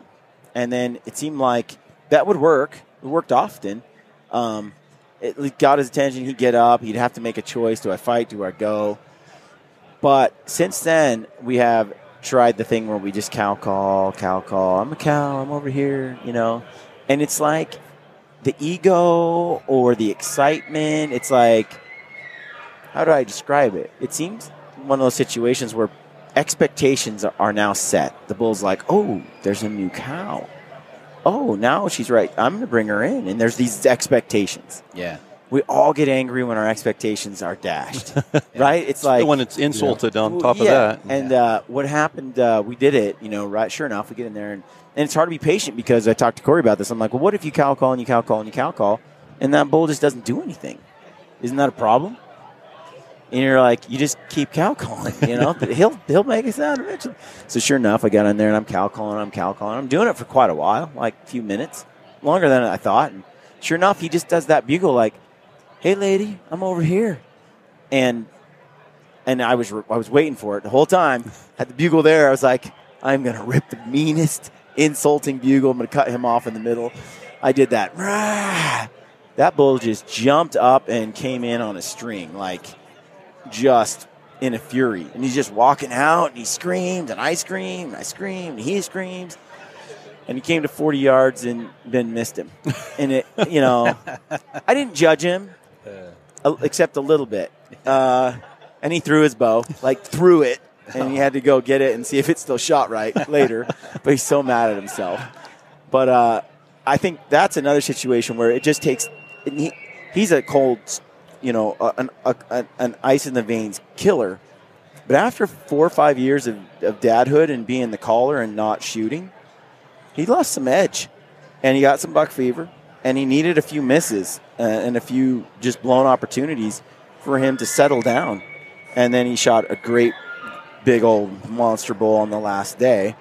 Speaker 4: and then it seemed like that would work. It worked often. Um, it got his attention. He'd get up. He'd have to make a choice: do I fight? Do I go? But since then, we have tried the thing where we just cow call, cow call. I'm a cow. I'm over here. You know, and it's like the ego or the excitement. It's like how do I describe it? It seems one of those situations where expectations are- now set. The bull's like, oh, there's a new cow. Oh, now she's right. I'm going to bring her in. And there's these expectations.
Speaker 6: Yeah.
Speaker 4: We all get angry when our expectations are dashed, right? It's like
Speaker 7: when it's insulted on top
Speaker 4: yeah.
Speaker 7: of that.
Speaker 4: And uh, what happened? Uh, we did it, you know. Right? Sure enough, we get in there, and, and it's hard to be patient because I talked to Corey about this. I'm like, well, what if you cow call and you cow call and you cow call, and that bull just doesn't do anything? Isn't that a problem? And you're like, you just keep cow calling, you know. But he'll he'll make a sound eventually. So sure enough, I got in there and I'm cow calling. I'm cow calling. I'm doing it for quite a while, like a few minutes, longer than I thought. And sure enough, he just does that bugle like, "Hey, lady, I'm over here," and and I was I was waiting for it the whole time. Had the bugle there. I was like, I'm gonna rip the meanest, insulting bugle. I'm gonna cut him off in the middle. I did that. That bull just jumped up and came in on a string, like just in a fury. And he's just walking out, and he screamed, and I screamed, and I screamed, and he screams. And he came to 40 yards, and Ben missed him. And it, you know, I didn't judge him, uh, except a little bit. Uh, and he threw his bow, like threw it, and he had to go get it and see if it still shot right later. but he's so mad at himself. But uh, I think that's another situation where it just takes. And he, he's a cold, you know, an, a, an- an ice in the veins killer. But after four or five years of, of dadhood and being the caller and not shooting, he lost some edge, and he got some buck fever, and he needed a few misses uh, and a few just blown opportunities for him to settle down. And then he shot a great big old monster bull on the last day,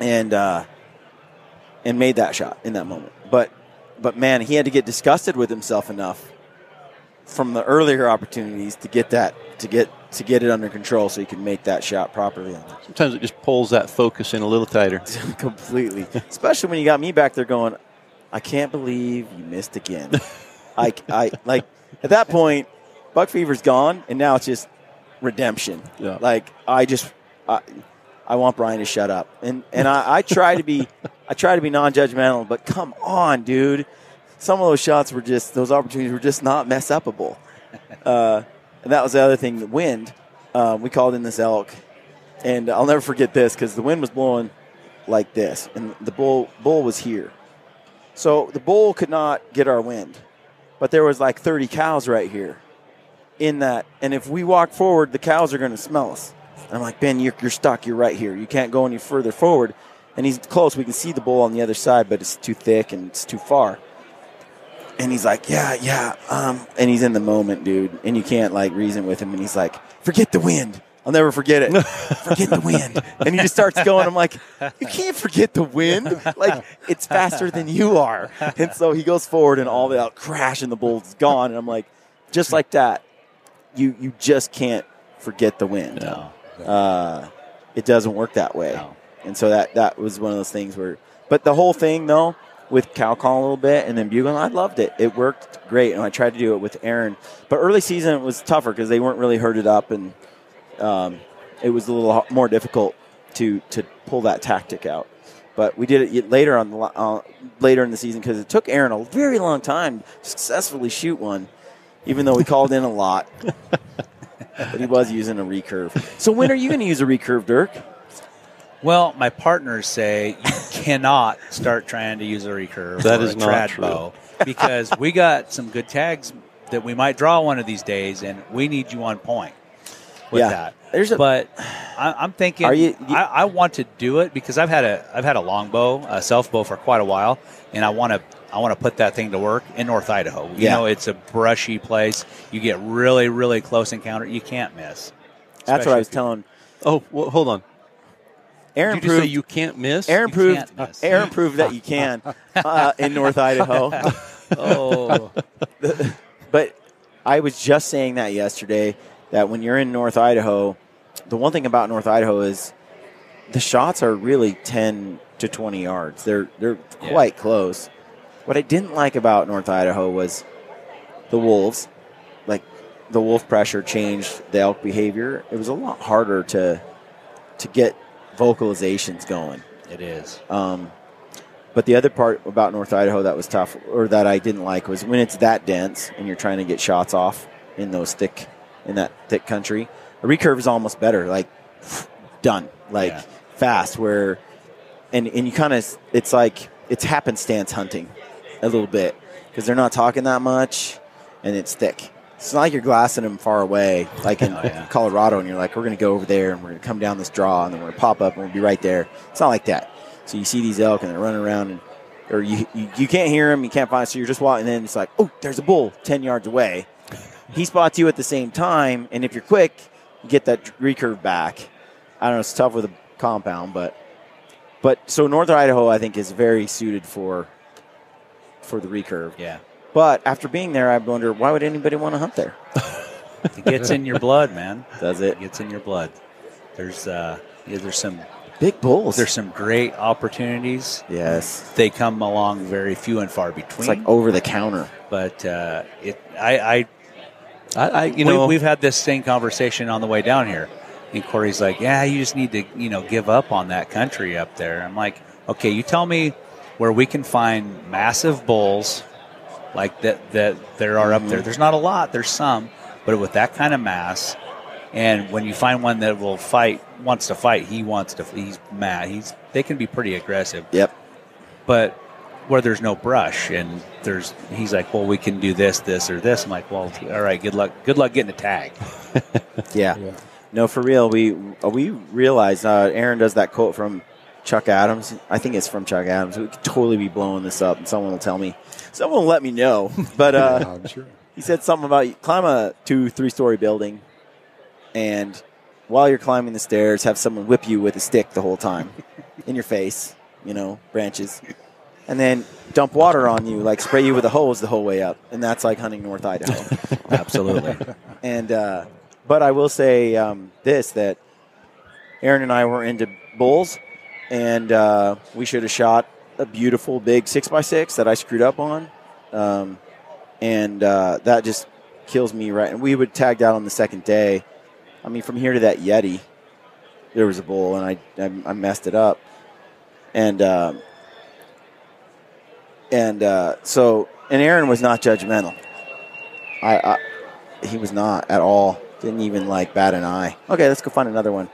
Speaker 4: and uh, and made that shot in that moment. But but man, he had to get disgusted with himself enough from the earlier opportunities to get that to get to get it under control so you can make that shot properly.
Speaker 7: Sometimes it just pulls that focus in a little tighter.
Speaker 4: Completely, especially when you got me back there going, I can't believe you missed again. I, I like at that point, buck fever's gone, and now it's just redemption.
Speaker 7: Yeah.
Speaker 4: Like I just, I, I want Brian to shut up, and and I, I try to be, I try to be non-judgmental, but come on, dude. Some of those shots were just those opportunities were just not mess upable. Uh, and that was the other thing. The wind. Um, we called in this elk, and I'll never forget this because the wind was blowing like this, and the bull bull was here. So the bull could not get our wind, but there was like 30 cows right here in that. And if we walk forward, the cows are going to smell us. And I'm like, Ben, you're, you're stuck. You're right here. You can't go any further forward. And he's close. We can see the bull on the other side, but it's too thick and it's too far. And he's like, yeah, yeah. Um, and he's in the moment, dude. And you can't like reason with him. And he's like, forget the wind. I'll never forget it. forget the wind. And he just starts going. I'm like, you can't forget the wind. Like it's faster than you are. And so he goes forward, and all the out crash, and the bull's gone. And I'm like, just like that, you you just can't forget the wind.
Speaker 6: No.
Speaker 4: Uh, it doesn't work that way.
Speaker 6: No.
Speaker 4: And so that that was one of those things where, but the whole thing though, with calling a little bit and then Bugle. I loved it. It worked great, and I tried to do it with Aaron. But early season it was tougher because they weren't really herded up, and um, it was a little more difficult to to pull that tactic out. But we did it later on the uh, later in the season because it took Aaron a very long time to successfully shoot one, even though we called in a lot. but he was using a recurve. So when are you going to use a recurve, Dirk?
Speaker 6: Well, my partners say you cannot start trying to use a recurve.
Speaker 7: That
Speaker 6: or
Speaker 7: is
Speaker 6: a
Speaker 7: not
Speaker 6: trad
Speaker 7: true.
Speaker 6: bow because we got some good tags that we might draw one of these days, and we need you on point with
Speaker 4: Yeah.
Speaker 6: that.
Speaker 4: There's a-
Speaker 6: but I, I'm thinking
Speaker 4: you- you-
Speaker 6: I, I want to do it because I've had a I've had a longbow, a self bow for quite a while, and I want to I want to put that thing to work in North Idaho. You
Speaker 4: Yeah.
Speaker 6: know, it's a brushy place. You get really really close encounter. You can't miss.
Speaker 4: That's what I was
Speaker 6: Especially if you-
Speaker 4: telling
Speaker 7: Oh, well, hold on.
Speaker 4: Aaron.
Speaker 7: Did you say
Speaker 4: proved
Speaker 7: you can't miss?
Speaker 4: Aaron
Speaker 6: You
Speaker 4: proved
Speaker 6: miss.
Speaker 4: Aaron proved that you can uh, in North Idaho.
Speaker 6: Oh,
Speaker 4: But I was just saying that yesterday that when you're in North Idaho, the one thing about North Idaho is the shots are really 10 to 20 yards. They're they're
Speaker 6: Yeah.
Speaker 4: quite close. What I didn't like about North Idaho was the wolves. Like the wolf pressure changed the elk behavior. It was a lot harder to to get vocalizations going.
Speaker 6: it is.
Speaker 4: Um, but the other part about North Idaho that was tough, or that I didn't like, was when it's that dense and you're trying to get shots off in those thick, in that thick country. A recurve is almost better, like done, like
Speaker 6: Yeah.
Speaker 4: fast. Where, and and you kind of, it's like it's happenstance hunting, a little bit because they're not talking that much, and it's thick. It's not like you're glassing them far away, like in
Speaker 6: Oh, yeah.
Speaker 4: Colorado, and you're like, we're going to go over there and we're going to come down this draw and then we're going to pop up and we'll be right there. It's not like that. So you see these elk and they're running around and or you, you, you can't hear them, you can't find them, so you're just walking and then it's like, oh, there's a bull 10 yards away. He spots you at the same time, and if you're quick, you get that recurve back. I don't know, it's tough with a compound, but but so northern Idaho I think is very suited for for the recurve.
Speaker 6: Yeah.
Speaker 4: But after being there, I wonder why would anybody want to hunt there?
Speaker 6: It gets in your blood, man.
Speaker 4: Does it?
Speaker 6: It gets in your blood. There's uh, yeah, there's some
Speaker 4: Big bulls.
Speaker 6: there's some great opportunities.
Speaker 4: yes.
Speaker 6: They come along very few and far between.
Speaker 4: It's like over the counter.
Speaker 6: but uh, it I, I
Speaker 7: I, I you
Speaker 6: we,
Speaker 7: know,
Speaker 6: we've had this same conversation on the way down here. And Corey's like, "Yeah, you just need to, you know, give up on that country up there." I'm like, "Okay, you tell me where we can find massive bulls like that that there are up there. There's not a lot, there's some, but with that kind of mass, and when you find one that will fight, wants to fight, he wants to. He's mad. He's they can be pretty aggressive,
Speaker 4: Yep.
Speaker 6: but where there's no brush and there's he's like well we can do this this or this i'm like well all right good luck good luck getting a tag
Speaker 4: Yeah.
Speaker 8: Yeah.
Speaker 4: No, for real. We uh, we realize uh, Aaron does that quote from Chuck Adams. I think it's from Chuck Adams. We could totally be blowing this up, and someone will tell me. Someone will let me know. But uh,
Speaker 8: Yeah, sure.
Speaker 4: he said something about climb a two, three story building, and while you're climbing the stairs, have someone whip you with a stick the whole time in your face, you know, branches, and then dump water on you, like spray you with a hose the whole way up, and that's like hunting North Idaho.
Speaker 6: absolutely
Speaker 4: And uh, but I will say um, this that Aaron and I were into bulls, and uh, we should have shot a beautiful big six x six that I screwed up on, um, and uh, that just kills me. Right, and we would tag down on the second day. I mean, from here to that Yeti, there was a bull, and I I, I messed it up, and um, and uh, so and Aaron was not judgmental. I, I he was not at all. Didn't even like bat an eye. Okay, let's go find another one.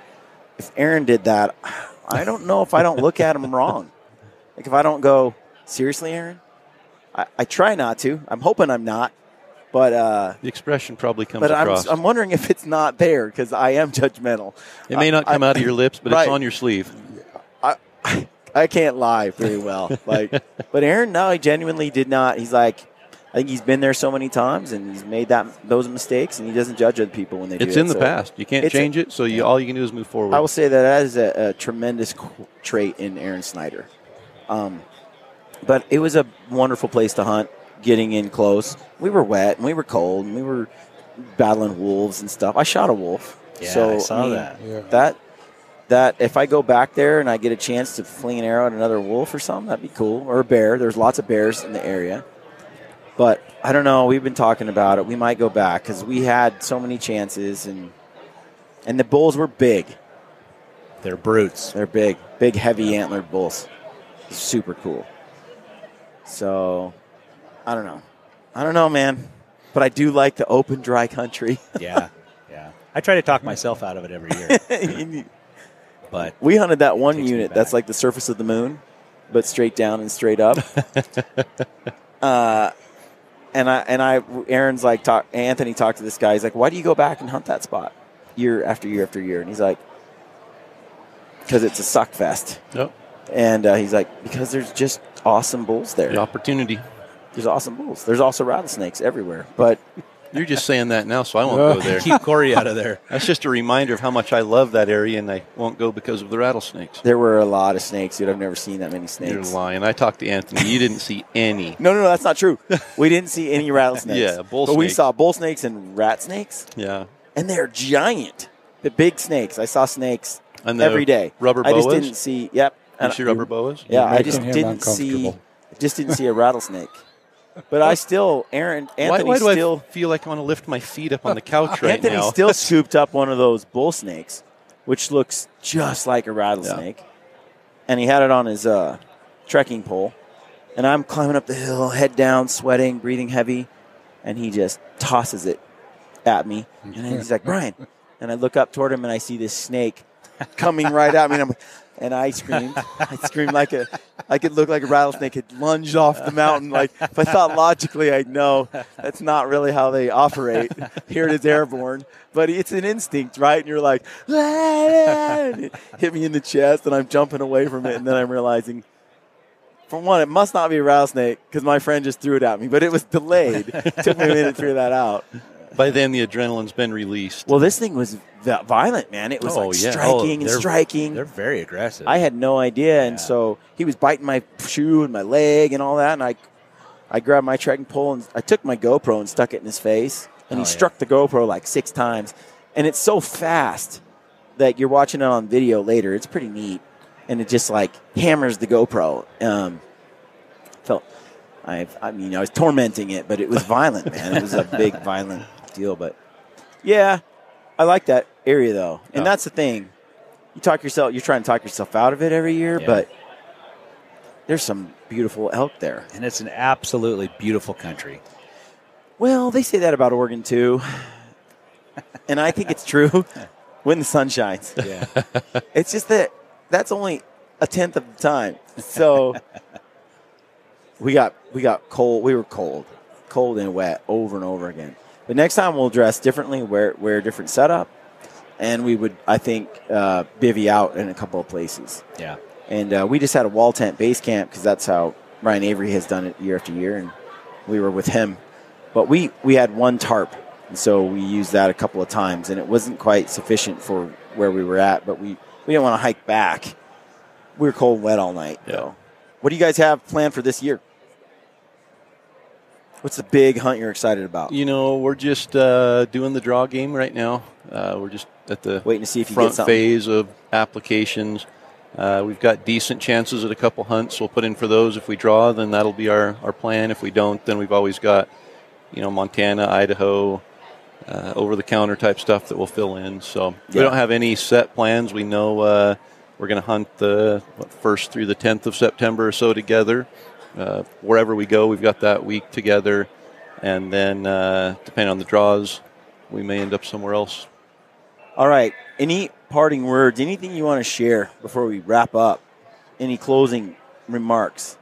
Speaker 4: If Aaron did that, I don't know if I don't look at him wrong. Like if I don't go seriously, Aaron. I, I try not to. I'm hoping I'm not, but uh,
Speaker 7: The expression probably comes
Speaker 4: but I'm. I'm wondering if it's not there because I am judgmental.
Speaker 7: it may not
Speaker 4: I-
Speaker 7: come out of your lips, but
Speaker 4: Right.
Speaker 7: it's on your sleeve.
Speaker 4: I I can't lie very well. Like, but Aaron, no, he genuinely did not. He's like, I think he's been there so many times and he's made that those mistakes, and he doesn't judge other people when they do
Speaker 7: It's
Speaker 4: it.
Speaker 7: in the
Speaker 4: So
Speaker 7: past. You can't
Speaker 4: it's a-
Speaker 7: change it, so you, all you can do is move forward.
Speaker 4: I will say that that is a, a tremendous qu- trait in Aaron Snyder. Um, but it was a wonderful place to hunt. Getting in close, we were wet and we were cold and we were battling wolves and stuff. I shot a wolf,
Speaker 6: Yeah,
Speaker 4: so
Speaker 6: I saw
Speaker 4: mean,
Speaker 6: that.
Speaker 8: Yeah.
Speaker 4: that that if I go back there and I get a chance to fling an arrow at another wolf or something, that'd be cool. Or a bear. There's lots of bears in the area. But I don't know. We've been talking about it. We might go back because we had so many chances and and the bulls were big.
Speaker 6: They're brutes.
Speaker 4: They're big, big, heavy antlered bulls. Super cool. So I don't know. I don't know, man. But I do like the open, dry country.
Speaker 6: Yeah, yeah. I try to talk myself out of it every year, but
Speaker 4: We hunted that one unit that's like the surface of the moon, but straight down and straight up. uh, and I and I, Aaron's like, talk, Anthony talked to this guy. He's like, "Why do you go back and hunt that spot year after year after year?" And he's like, "Because it's a suck fest."
Speaker 7: Yep.
Speaker 4: And uh, he's like, "Because there's just awesome bulls there.
Speaker 7: The opportunity.
Speaker 4: There's awesome bulls. There's also rattlesnakes everywhere, but
Speaker 7: You're just saying that now, so I won't go there.
Speaker 6: keep Corey out of there.
Speaker 7: That's just a reminder of how much I love that area, and I won't go because of the rattlesnakes.
Speaker 4: there were a lot of snakes, dude. I've never seen that many snakes.
Speaker 7: You're
Speaker 4: snakes."
Speaker 7: lying. I talked to Anthony. You didn't see any.
Speaker 4: No, no, no, that's not true. We didn't see any rattlesnakes.
Speaker 7: Yeah, bull
Speaker 4: But we saw bull snakes and rat snakes,
Speaker 7: Yeah.
Speaker 4: and they're giant. The big snakes. I saw snakes
Speaker 7: And the
Speaker 4: every day.
Speaker 7: rubber
Speaker 4: I just didn't see. Yep.
Speaker 7: You
Speaker 4: And-
Speaker 7: see rubber boas?
Speaker 4: Yeah, I just didn't see.
Speaker 8: uncomfortable.
Speaker 4: Just didn't see a rattlesnake. But I still, Aaron,
Speaker 7: Why,
Speaker 4: Anthony
Speaker 7: why do
Speaker 4: still,
Speaker 7: I feel like I want to lift my feet up on the couch right now.
Speaker 4: Anthony
Speaker 7: now?
Speaker 4: still scooped up one of those bull snakes, which looks just like a rattlesnake, and he had it on his uh, trekking pole. And I'm climbing up the hill, head down, sweating, breathing heavy, and he just tosses it at me. And then he's like, Brian. And I look up toward him and I see this snake coming right at me. And, I'm, and I screamed. I screamed like a, like it looked like a rattlesnake had lunged off the mountain. Like if I thought logically, I'd know that's not really how they operate. Here it is airborne, but it's an instinct, right? And you're like, and it hit me in the chest, and I'm jumping away from it, and then I'm realizing. For one, it must not be a rattlesnake because my friend just threw it at me, but it was delayed. it took me a minute to figure that out.
Speaker 7: By then, the adrenaline's been released.
Speaker 4: Well, this thing was vi- violent, man. It was
Speaker 7: Oh,
Speaker 4: like
Speaker 7: yeah.
Speaker 4: striking and striking.
Speaker 6: They're very aggressive.
Speaker 4: I had no idea, and so he was biting my shoe and my leg and all that, and I, I grabbed my trekking pole and I took my GoPro and stuck it in his face, and
Speaker 6: Oh,
Speaker 4: he
Speaker 6: yeah.
Speaker 4: struck the GoPro like six times, and it's so fast that you're watching it on video later. It's pretty neat, and it just like hammers the GoPro. Um, felt, I've, I mean, I was tormenting it, but it was violent, man. It was a big violent deal, but yeah, I like that area though, and
Speaker 6: Yeah.
Speaker 4: that's the thing. You talk yourself, you're trying to talk yourself out of it every year,
Speaker 6: Yeah.
Speaker 4: but there's some beautiful elk there.
Speaker 6: and it's an absolutely beautiful country.
Speaker 4: Well, they say that about Oregon too, and I think it's true when the sun shines.
Speaker 6: Yeah.
Speaker 4: It's just that that's only a tenth of the time. So we got we got cold. We were cold, cold and wet over and over again. But next time we'll dress differently, wear wear a different setup, and we would I think uh, bivvy out in a couple of places.
Speaker 6: Yeah.
Speaker 4: And uh, we just had a wall tent base camp because that's how Ryan Avery has done it year after year, and we were with him. But we we had one tarp, and so we used that a couple of times, and it wasn't quite sufficient for where we were at. But we we didn't want to hike back. We were cold and wet all night.
Speaker 7: Yeah.
Speaker 4: though. What do you guys have planned for this year? What's the big hunt you're excited about?
Speaker 7: You know, we're just uh, doing the draw game right now. Uh, we're just at the
Speaker 4: Waiting to see if you
Speaker 7: front
Speaker 4: get something.
Speaker 7: phase of applications. Uh, we've got decent chances at a couple hunts. We'll put in for those. If we draw, then that'll be our, our plan. If we don't, then we've always got you know, Montana, Idaho, uh, over the counter type stuff that we'll fill in. So we don't have any set plans. We know uh, we're going to hunt the what, first through the 10th of September or so together. Uh, wherever we go, we've got that week together. And then, uh, depending on the draws, we may end up somewhere else.
Speaker 4: All right. Any parting words? Anything you want to share before we wrap up? Any closing remarks?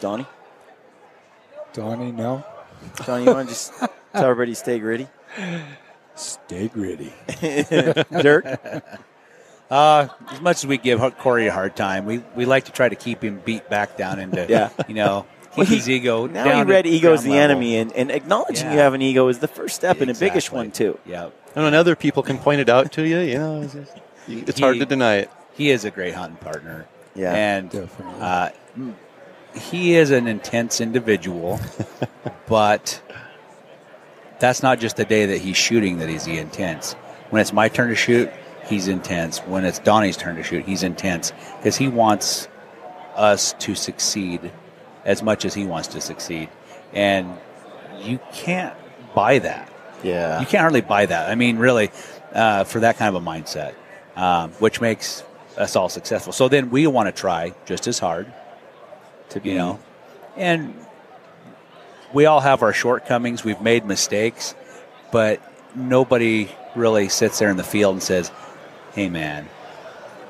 Speaker 4: Donnie?
Speaker 8: Donnie, no.
Speaker 4: Donnie, you want to just tell everybody to stay gritty?
Speaker 8: Stay gritty.
Speaker 4: Dirk?
Speaker 6: Uh, as much as we give Corey a hard time, we, we like to try to keep him beat back down into,
Speaker 4: Yeah.
Speaker 6: you know, keep
Speaker 4: Well, he-
Speaker 6: his ego
Speaker 4: Now
Speaker 6: down
Speaker 4: you read
Speaker 6: to
Speaker 4: ego's
Speaker 6: ground
Speaker 4: the
Speaker 6: level.
Speaker 4: enemy, and, and acknowledging you have an ego is the first step and the biggest
Speaker 6: Exactly.
Speaker 4: one, too.
Speaker 6: Yeah.
Speaker 7: And when other people can point it out to you, you know, it's, just- it's hard to deny it.
Speaker 6: He is a great hunting partner.
Speaker 4: Yeah.
Speaker 6: And uh, he is an intense individual, but that's not just the day that he's shooting that he's the intense. When it's my turn to shoot, he's intense. When it's Donnie's turn to shoot, he's intense because he wants us to succeed as much as he wants to succeed. And you can't buy that.
Speaker 4: Yeah.
Speaker 6: You can't hardly buy that. I mean, really, uh, for that kind of a mindset, um, which makes us all successful. So then we want to try just as hard
Speaker 4: to be
Speaker 6: you know and we all have our shortcomings we've made mistakes but nobody really sits there in the field and says hey man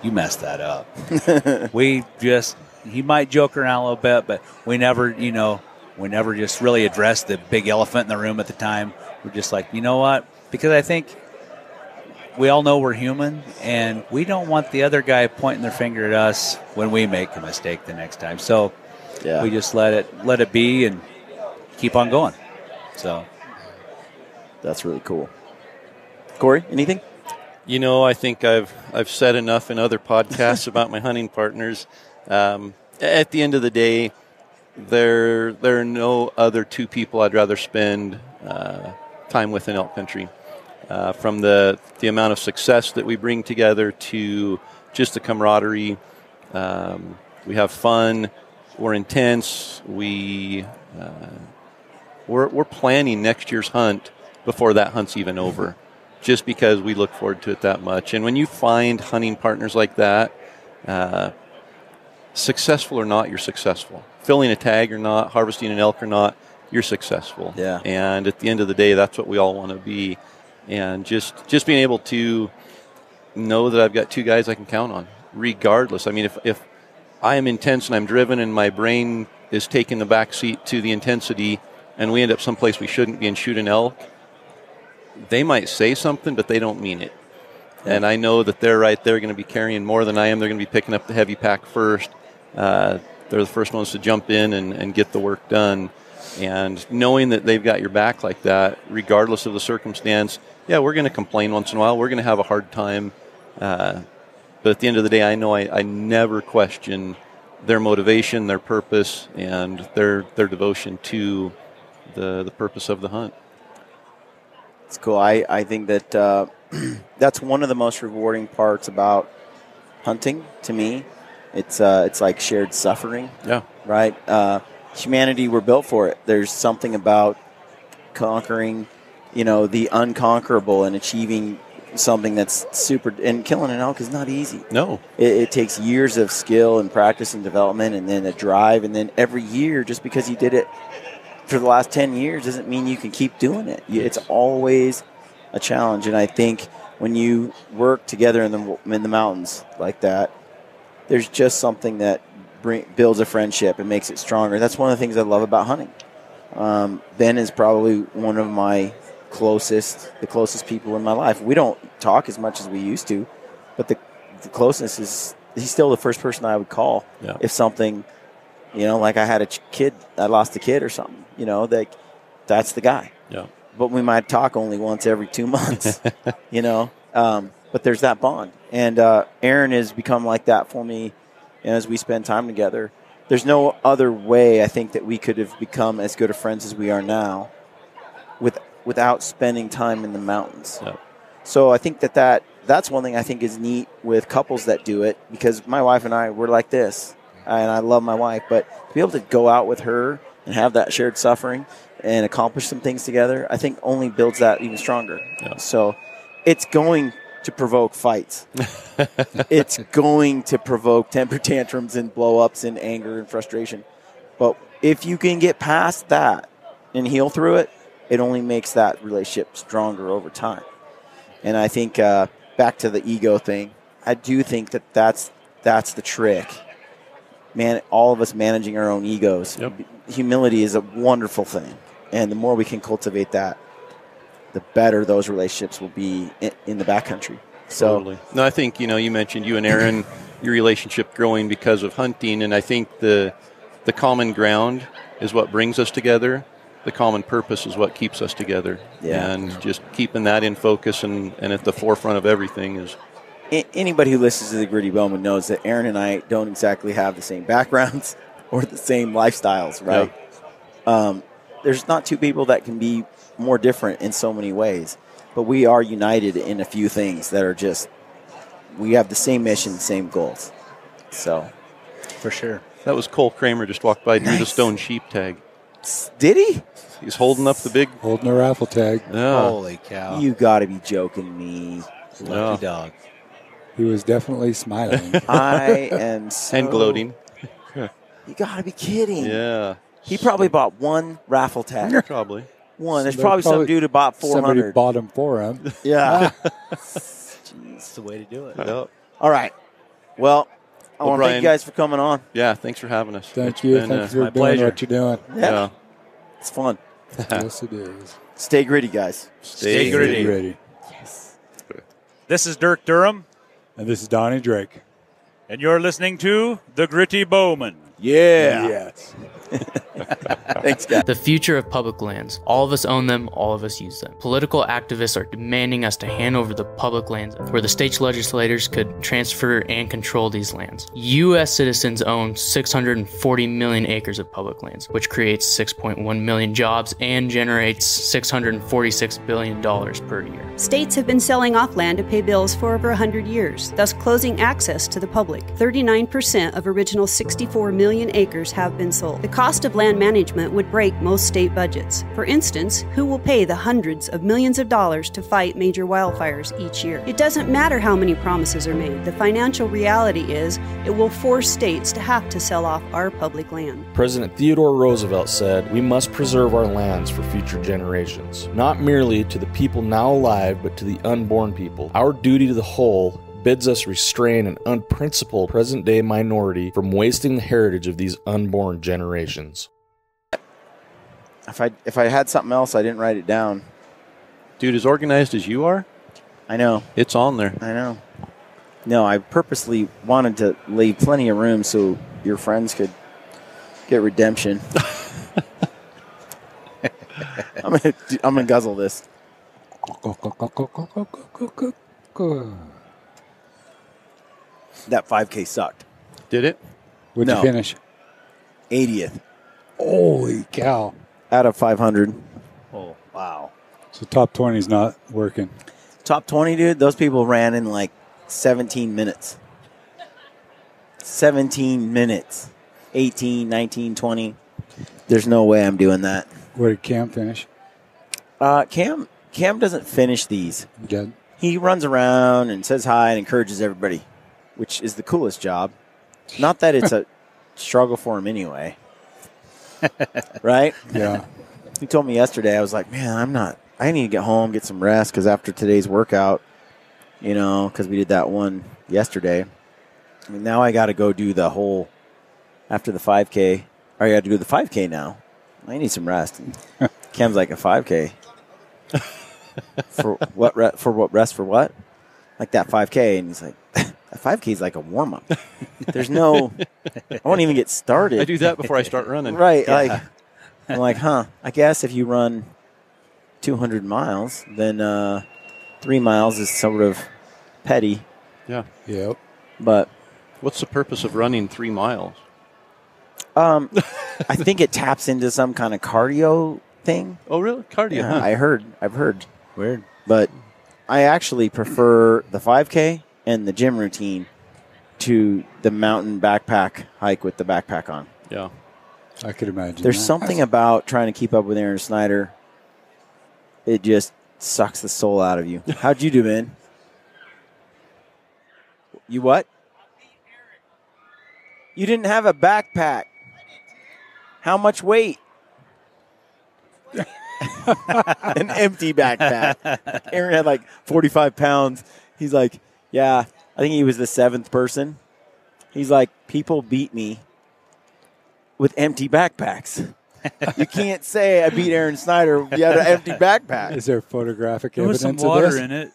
Speaker 6: you messed that up we just he might joke around a little bit but we never you know we never just really address the big elephant in the room at the time we're just like you know what because i think we all know we're human and we don't want the other guy pointing their finger at us when we make a mistake the next time so
Speaker 4: yeah.
Speaker 6: we just let it let it be and keep on going. So
Speaker 4: That's really cool. Corey, anything?
Speaker 7: You know, I think I've I've said enough in other podcasts about my hunting partners. Um, at the end of the day, there there are no other two people I'd rather spend uh, time with in elk country. Uh, from the the amount of success that we bring together to just the camaraderie, um, we have fun. We're intense. We uh, we're we're planning next year's hunt before that hunt's even over just because we look forward to it that much. And when you find hunting partners like that, uh, successful or not, you're successful. Filling a tag or not, harvesting an elk or not, you're successful.
Speaker 4: Yeah.
Speaker 7: And at the end of the day, that's what we all want to be. And just just being able to know that I've got two guys I can count on, regardless. I mean, if if I am intense and I'm driven, and my brain is taking the back seat to the intensity, and we end up someplace we shouldn't be and shoot an elk, they might say something, but they don't mean it. And I know that they're right there going to be carrying more than I am. They're going to be picking up the heavy pack first. Uh, they're the first ones to jump in and, and get the work done. And knowing that they've got your back like that, regardless of the circumstance, yeah, we're going to complain once in a while. We're going to have a hard time. Uh, but at the end of the day, I know I, I never question their motivation, their purpose, and their their devotion to the the purpose of the hunt.
Speaker 4: It's cool. I, I think that uh, that's one of the most rewarding parts about hunting to me. It's uh, it's like shared suffering,
Speaker 7: Yeah.
Speaker 4: right? Uh, humanity, we're built for it. There's something about conquering, you know, the unconquerable and achieving something that's super. And killing an elk is not easy.
Speaker 7: No.
Speaker 4: It, it takes years of skill and practice and development, and then a drive, and then every year, just because you did it for the last 10 years doesn't mean you can keep doing it. It's always a challenge. And I think when you work together in the, in the mountains like that, there's just something that bring, builds a friendship and makes it stronger. That's one of the things I love about hunting. Um, ben is probably one of my closest, the closest people in my life. We don't talk as much as we used to, but the, the closeness is, he's still the first person I would call
Speaker 7: Yeah.
Speaker 4: if something, you know, like I had a kid, I lost a kid or something, you know, like that's the guy.
Speaker 7: Yeah.
Speaker 4: But we might talk only once every two months, you know. Um, but there's that bond, and uh, Aaron has become like that for me. And as we spend time together, there's no other way I think that we could have become as good of friends as we are now, with without spending time in the mountains.
Speaker 7: Yeah.
Speaker 4: So I think that, that that's one thing I think is neat with couples that do it because my wife and I we're like this, and I love my wife, but to be able to go out with her and have that shared suffering and accomplish some things together, I think only builds that even stronger.
Speaker 7: Yeah.
Speaker 4: So it's going to provoke fights. it's going to provoke temper tantrums and blow ups and anger and frustration. But if you can get past that and heal through it, it only makes that relationship stronger over time. And I think uh, back to the ego thing, I do think that that's that's the trick. Man, all of us managing our own egos.
Speaker 7: Yep.
Speaker 4: Humility is a wonderful thing, and the more we can cultivate that, the better those relationships will be in, in the backcountry. So
Speaker 7: Totally. No, I think you know you mentioned you and Aaron, your relationship growing because of hunting, and I think the the common ground is what brings us together. The common purpose is what keeps us together.
Speaker 4: Yeah.
Speaker 7: And just keeping that in focus and, and at the forefront of everything is
Speaker 4: anybody who listens to the Gritty Bowmen knows that Aron and I don't exactly have the same backgrounds or the same lifestyles, right? Um, there's not two people that can be more different in so many ways, but we are united in a few things that are just we have the same mission, same goals. So,
Speaker 6: For sure.
Speaker 7: that was Cole Kramer just walked by, drew the stone sheep tag.
Speaker 4: did he?
Speaker 7: He's holding up the big.
Speaker 8: Holding a raffle tag.
Speaker 7: Yeah.
Speaker 6: Holy cow.
Speaker 4: You got to be joking me.
Speaker 6: Lucky dog.
Speaker 8: He was definitely smiling.
Speaker 4: I am so,
Speaker 7: and gloating.
Speaker 4: You got to be kidding.
Speaker 7: Yeah.
Speaker 4: He probably bought one raffle tag.
Speaker 7: Probably.
Speaker 4: One. There's
Speaker 8: Somebody
Speaker 4: probably, some
Speaker 8: probably-
Speaker 4: dude who bought 400.
Speaker 8: Somebody
Speaker 4: 400.
Speaker 8: bought him for him.
Speaker 4: Yeah.
Speaker 6: That's the way to do it.
Speaker 7: Yep.
Speaker 4: All right. Well, I
Speaker 7: Well,
Speaker 4: want to thank
Speaker 7: Brian-
Speaker 4: you guys for coming on.
Speaker 7: Yeah. Thanks for having us.
Speaker 8: Thank
Speaker 7: It's
Speaker 8: you.
Speaker 7: been,
Speaker 8: Thank
Speaker 7: uh,
Speaker 8: you for
Speaker 6: my
Speaker 8: doing
Speaker 6: pleasure.
Speaker 8: what you're doing.
Speaker 7: yeah.
Speaker 4: It's fun.
Speaker 8: yes, it is.
Speaker 4: Stay gritty, guys.
Speaker 6: Stay gritty.
Speaker 8: Get ready.
Speaker 9: This is Dirk Durham,
Speaker 8: And this is Donnie Drake.
Speaker 9: and you're listening to The Gritty Bowmen.
Speaker 4: Yeah.
Speaker 8: Yes.
Speaker 4: Thanks, guys.
Speaker 10: The future of public lands. All of us own them, all of us use them. Political activists are demanding us to hand over the public lands where the state's legislators could transfer and control these lands. U.S. citizens own 640 million acres of public lands, which creates 6.1 million jobs and generates $646 billion per year.
Speaker 11: States have been selling off land to pay bills for over 100 years, thus closing access to the public. 39% of original 64 million acres have been sold. The cost of land management would break most state budgets. For instance, who will pay the hundreds of millions of dollars to fight major wildfires each year? It doesn't matter how many promises are made. The financial reality is it will force states to have to sell off our public land.
Speaker 12: President Theodore Roosevelt said, We must preserve our lands for future generations, not merely to the people now alive, but to the unborn people. Our duty to the whole bids us restrain an unprincipled present day minority from wasting the heritage of these unborn generations.
Speaker 4: If I if I had something else, I didn't write it down.
Speaker 7: Dude, as organized as you are,
Speaker 4: I know.
Speaker 7: it's on there.
Speaker 4: I know. No, I purposely wanted to leave plenty of room so your friends could get redemption. I'm gonna I'm gonna guzzle this. That 5K sucked.
Speaker 7: Did it?
Speaker 8: Would
Speaker 4: No.
Speaker 8: you finish?
Speaker 4: 80th
Speaker 8: Holy cow.
Speaker 4: out of 500.
Speaker 6: Oh, wow.
Speaker 8: So top 20 is not working.
Speaker 4: Top 20, dude. Those people ran in like 17 minutes. 17 minutes. 18, 19, 20. There's no way I'm doing that.
Speaker 8: Where did Cam finish?
Speaker 4: Uh, Cam Cam doesn't finish these.
Speaker 8: You did?
Speaker 4: He runs around and says hi and encourages everybody, which is the coolest job. Not that it's a struggle for him anyway. right?
Speaker 8: Yeah.
Speaker 4: He told me yesterday, I was like, man, I'm not, I need to get home, get some rest because after today's workout, you know, because we did that one yesterday. I mean, now I got to go do the whole, after the 5K, I got to do the 5K now. I need some rest. And Cam's like, a 5K? for what? Re- for what? Rest for what? Like that 5K? And he's like, that 5K is like a warm up. There's no, I won't even get started.
Speaker 7: I do that before I start running.
Speaker 4: Right. Like, I'm like, huh? I guess if you run 200 miles, then uh, three miles is sort of petty.
Speaker 7: Yeah.
Speaker 8: Yep.
Speaker 4: But
Speaker 7: What's the purpose of running three miles?
Speaker 4: um, I think it taps into some kind of cardio thing.
Speaker 7: Oh, really? Cardio?
Speaker 4: Yeah,
Speaker 7: huh?
Speaker 4: I heard. I've heard.
Speaker 6: Weird.
Speaker 4: But I actually prefer the 5K and the gym routine to the mountain backpack hike with the backpack on.
Speaker 7: yeah.
Speaker 8: I could imagine.
Speaker 4: There's
Speaker 8: that.
Speaker 4: something about trying to keep up with Aron Snyder. It just sucks the soul out of you. How'd you do, man? You what? You didn't have a backpack. How much weight? An empty backpack. Aron had like 45 pounds. He's like, yeah, I think he was the seventh person. He's like, people beat me with empty backpacks. you can't say I beat Aron Snyder. You had an empty backpack.
Speaker 8: Is there photographic
Speaker 9: There was some water
Speaker 8: of this?
Speaker 9: in it.